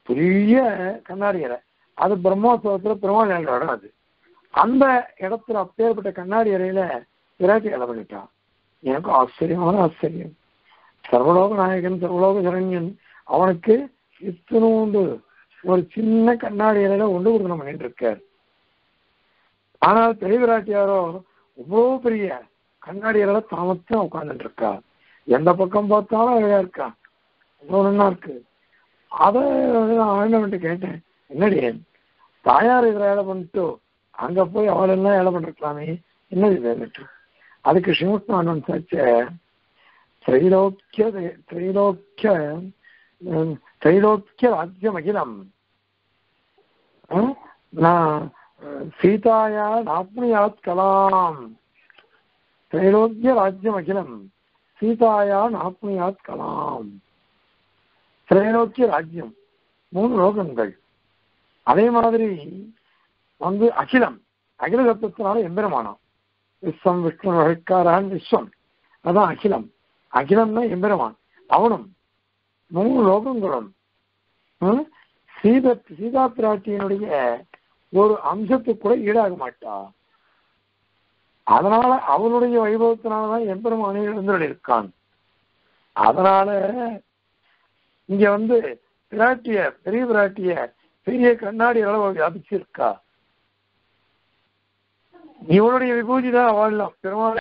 Speaker 1: பெரிய கண்ணாடியரை அது பிரம்மோத்சவத்துல பெருமாள் இடம் அது. அந்த இடத்துல அப்பேற்பட்ட கண்ணாடி அறையில பிராட்டி இடம் பண்ணிட்டான். எனக்கு ஆச்சரியமான ஆச்சரியம். சர்வலோக நாயகன் சர்வலோக சரண்யன் அவனுக்கு இத்தனோண்டு ஒரு சின்ன கண்ணாடி அறையில ஒன்று கொடுக்கணும் பண்ணிட்டு இருக்கார். ஆனால் பெரிய பிராட்டியாரோ இவ்வளவு பெரிய கண்ணாடியில தாமத்தான் உட்கார்ந்துட்டு இருக்கா எந்த பக்கம் பார்த்தாலும் அழகா இருக்கா? ஒன்னா இருக்கு. அதை நான் ஆண்டவன்ட்டு கேட்டேன் என்னடி தாயார் இதில் ஏழை பண்ணிட்டு அங்க போய் அவள் எல்லாம் ஏழை பண்ணிருக்கலாமே? என்னது வேண்டுட்டு அதுக்கு சிவஸ்நானன் சச்ச திரைலோக்கிய திரைலோக்கிய திரைலோக்கிய ராஜ்யம் அகிலம் நான் சீதாயா நாப்னியாத் கலாம். त्रैलोक्य राज्यमखिलम् சீதாயா நாப்னுயாத் கலாம் திரைலோக்கிய ராஜ்யம் மூணு லோகங்கள் அதே மாதிரி வந்து அகிலம் அகில சப்தத்தினால எம்பெருமானம் விஸ்வம் விஷ்ணு வழிக்காரான் விஸ்வம் அதான் அகிலம் அகிலம்னா எம்பெருமான் அவனும் மூணு லோகங்களும் ம், சீத சீதா பிராட்டியினுடைய ஒரு அம்சத்துக்கு கூட ஈடாக மாட்டா அதனால அவனுடைய வைபவத்தினாலதான் எம்பெருமானே எழுந்தருள் இருக்கான் அதனால இங்க வந்து பிராட்டிய பெரிய பிராட்டிய பெரிய கண்ணாடி அளவு வியாபிச்சிருக்கா. இவனுடைய விபூதி தான் வாழலாம் பெருமாள்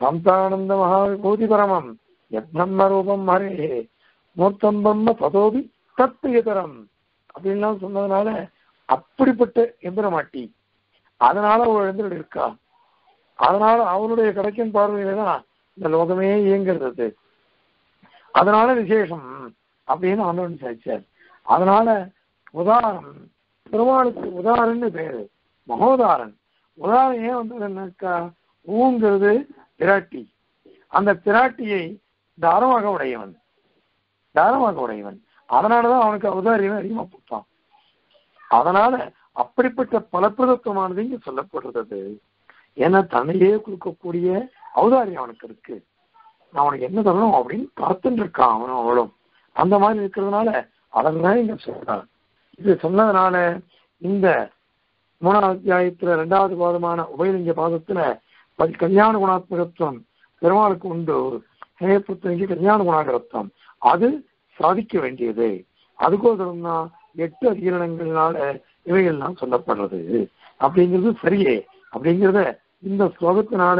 Speaker 1: சந்தானந்த மகா விபூதி பரமம். எப்ரம்ம ரூபம் மரே மூர்த்தம் பிரம்ம பதோபி தத்துயதரம் அப்படின்லாம் சொன்னதுனால அப்படிப்பட்ட எந்திரமாட்டி அதனால ஒரு எழுந்துட்டு இருக்கா. அதனால அவனுடைய கிடைக்கும் பார்வையில தான் இந்த லோகமே இயங்கிறது அதனால விசேஷம் அப்படின்னு ஆண்டவன் சாதிச்சார் அதனால உதாரணம் பெருமாளுக்கு உதாரன்னு பேரு மகோதாரன் உதாரணம் ஏன் வந்து என்னக்கா ஊங்கிறது திராட்டி. அந்த திராட்டியை தாரமாக உடையவன் தாரமாக உடையவன் அதனாலதான் அவனுக்கு அவதாரியம் அதிகமா கொடுத்தான். அதனால அப்படிப்பட்ட பலப்பிரதத்துவமானது இங்கு சொல்லப்படுறது ஏன்னா தன்னையே கொடுக்கக்கூடிய அவதாரியம் அவனுக்கு இருக்கு. நான் அவனுக்கு என்ன தரணும் அப்படின்னு காத்துட்டு இருக்கான் அவனும் அவளும். அந்த மாதிரி இருக்கிறதுனால அதெல்லாம் இங்க சொல்றான். இது சொன்னதுனால இந்த மூணாவது அத்தியாயத்துல ரெண்டாவது பாதமான உபயலிங்க பாதத்துல பதி கல்யாண குணாத்மகத்துவம் பெருமாளுக்கு உண்டு. ஹேபுத்தனிக்கு கல்யாண குணாகரத்துவம் அது சாதிக்க வேண்டியது. அதுக்கோசரம் தான் எட்டு அதிகரணங்களால இவையெல்லாம் சொல்லப்படுறது. அப்படிங்கிறது சரியே. அப்படிங்கிறத இந்த ஸ்லோகத்தினால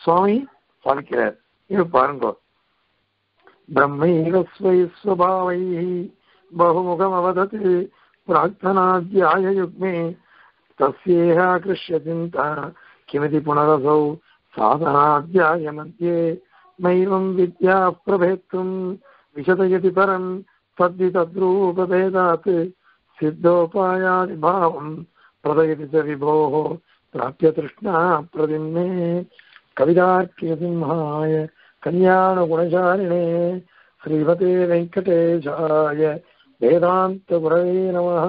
Speaker 1: சுவாமி பார்க்கிறார். இது பாருங்க. பிரம்மைவ ஸ்வபாவை பகுமுகம் அவதத்து பிரார்த்தனாத்தியாய யுக்மே தஸ்யேஹ கிருஷ்ய சிந்தா கிமதி புனரசௌ சாதனாத்தியாய மத்தியே மைவம் வித்யா பிரபேத்தும் விசதயதி பரம் தத்தி தத்ரூபபேதாத் सिद्धोपायादिभावम् प्रदयति च विभोः प्राप्य तृष्णा प्रदिन्मे कविदार्क्यसिंहाय कल्याणगुणचारिणे श्रीमते वेङ्कटेशाय वेदान्तगुरवे नमः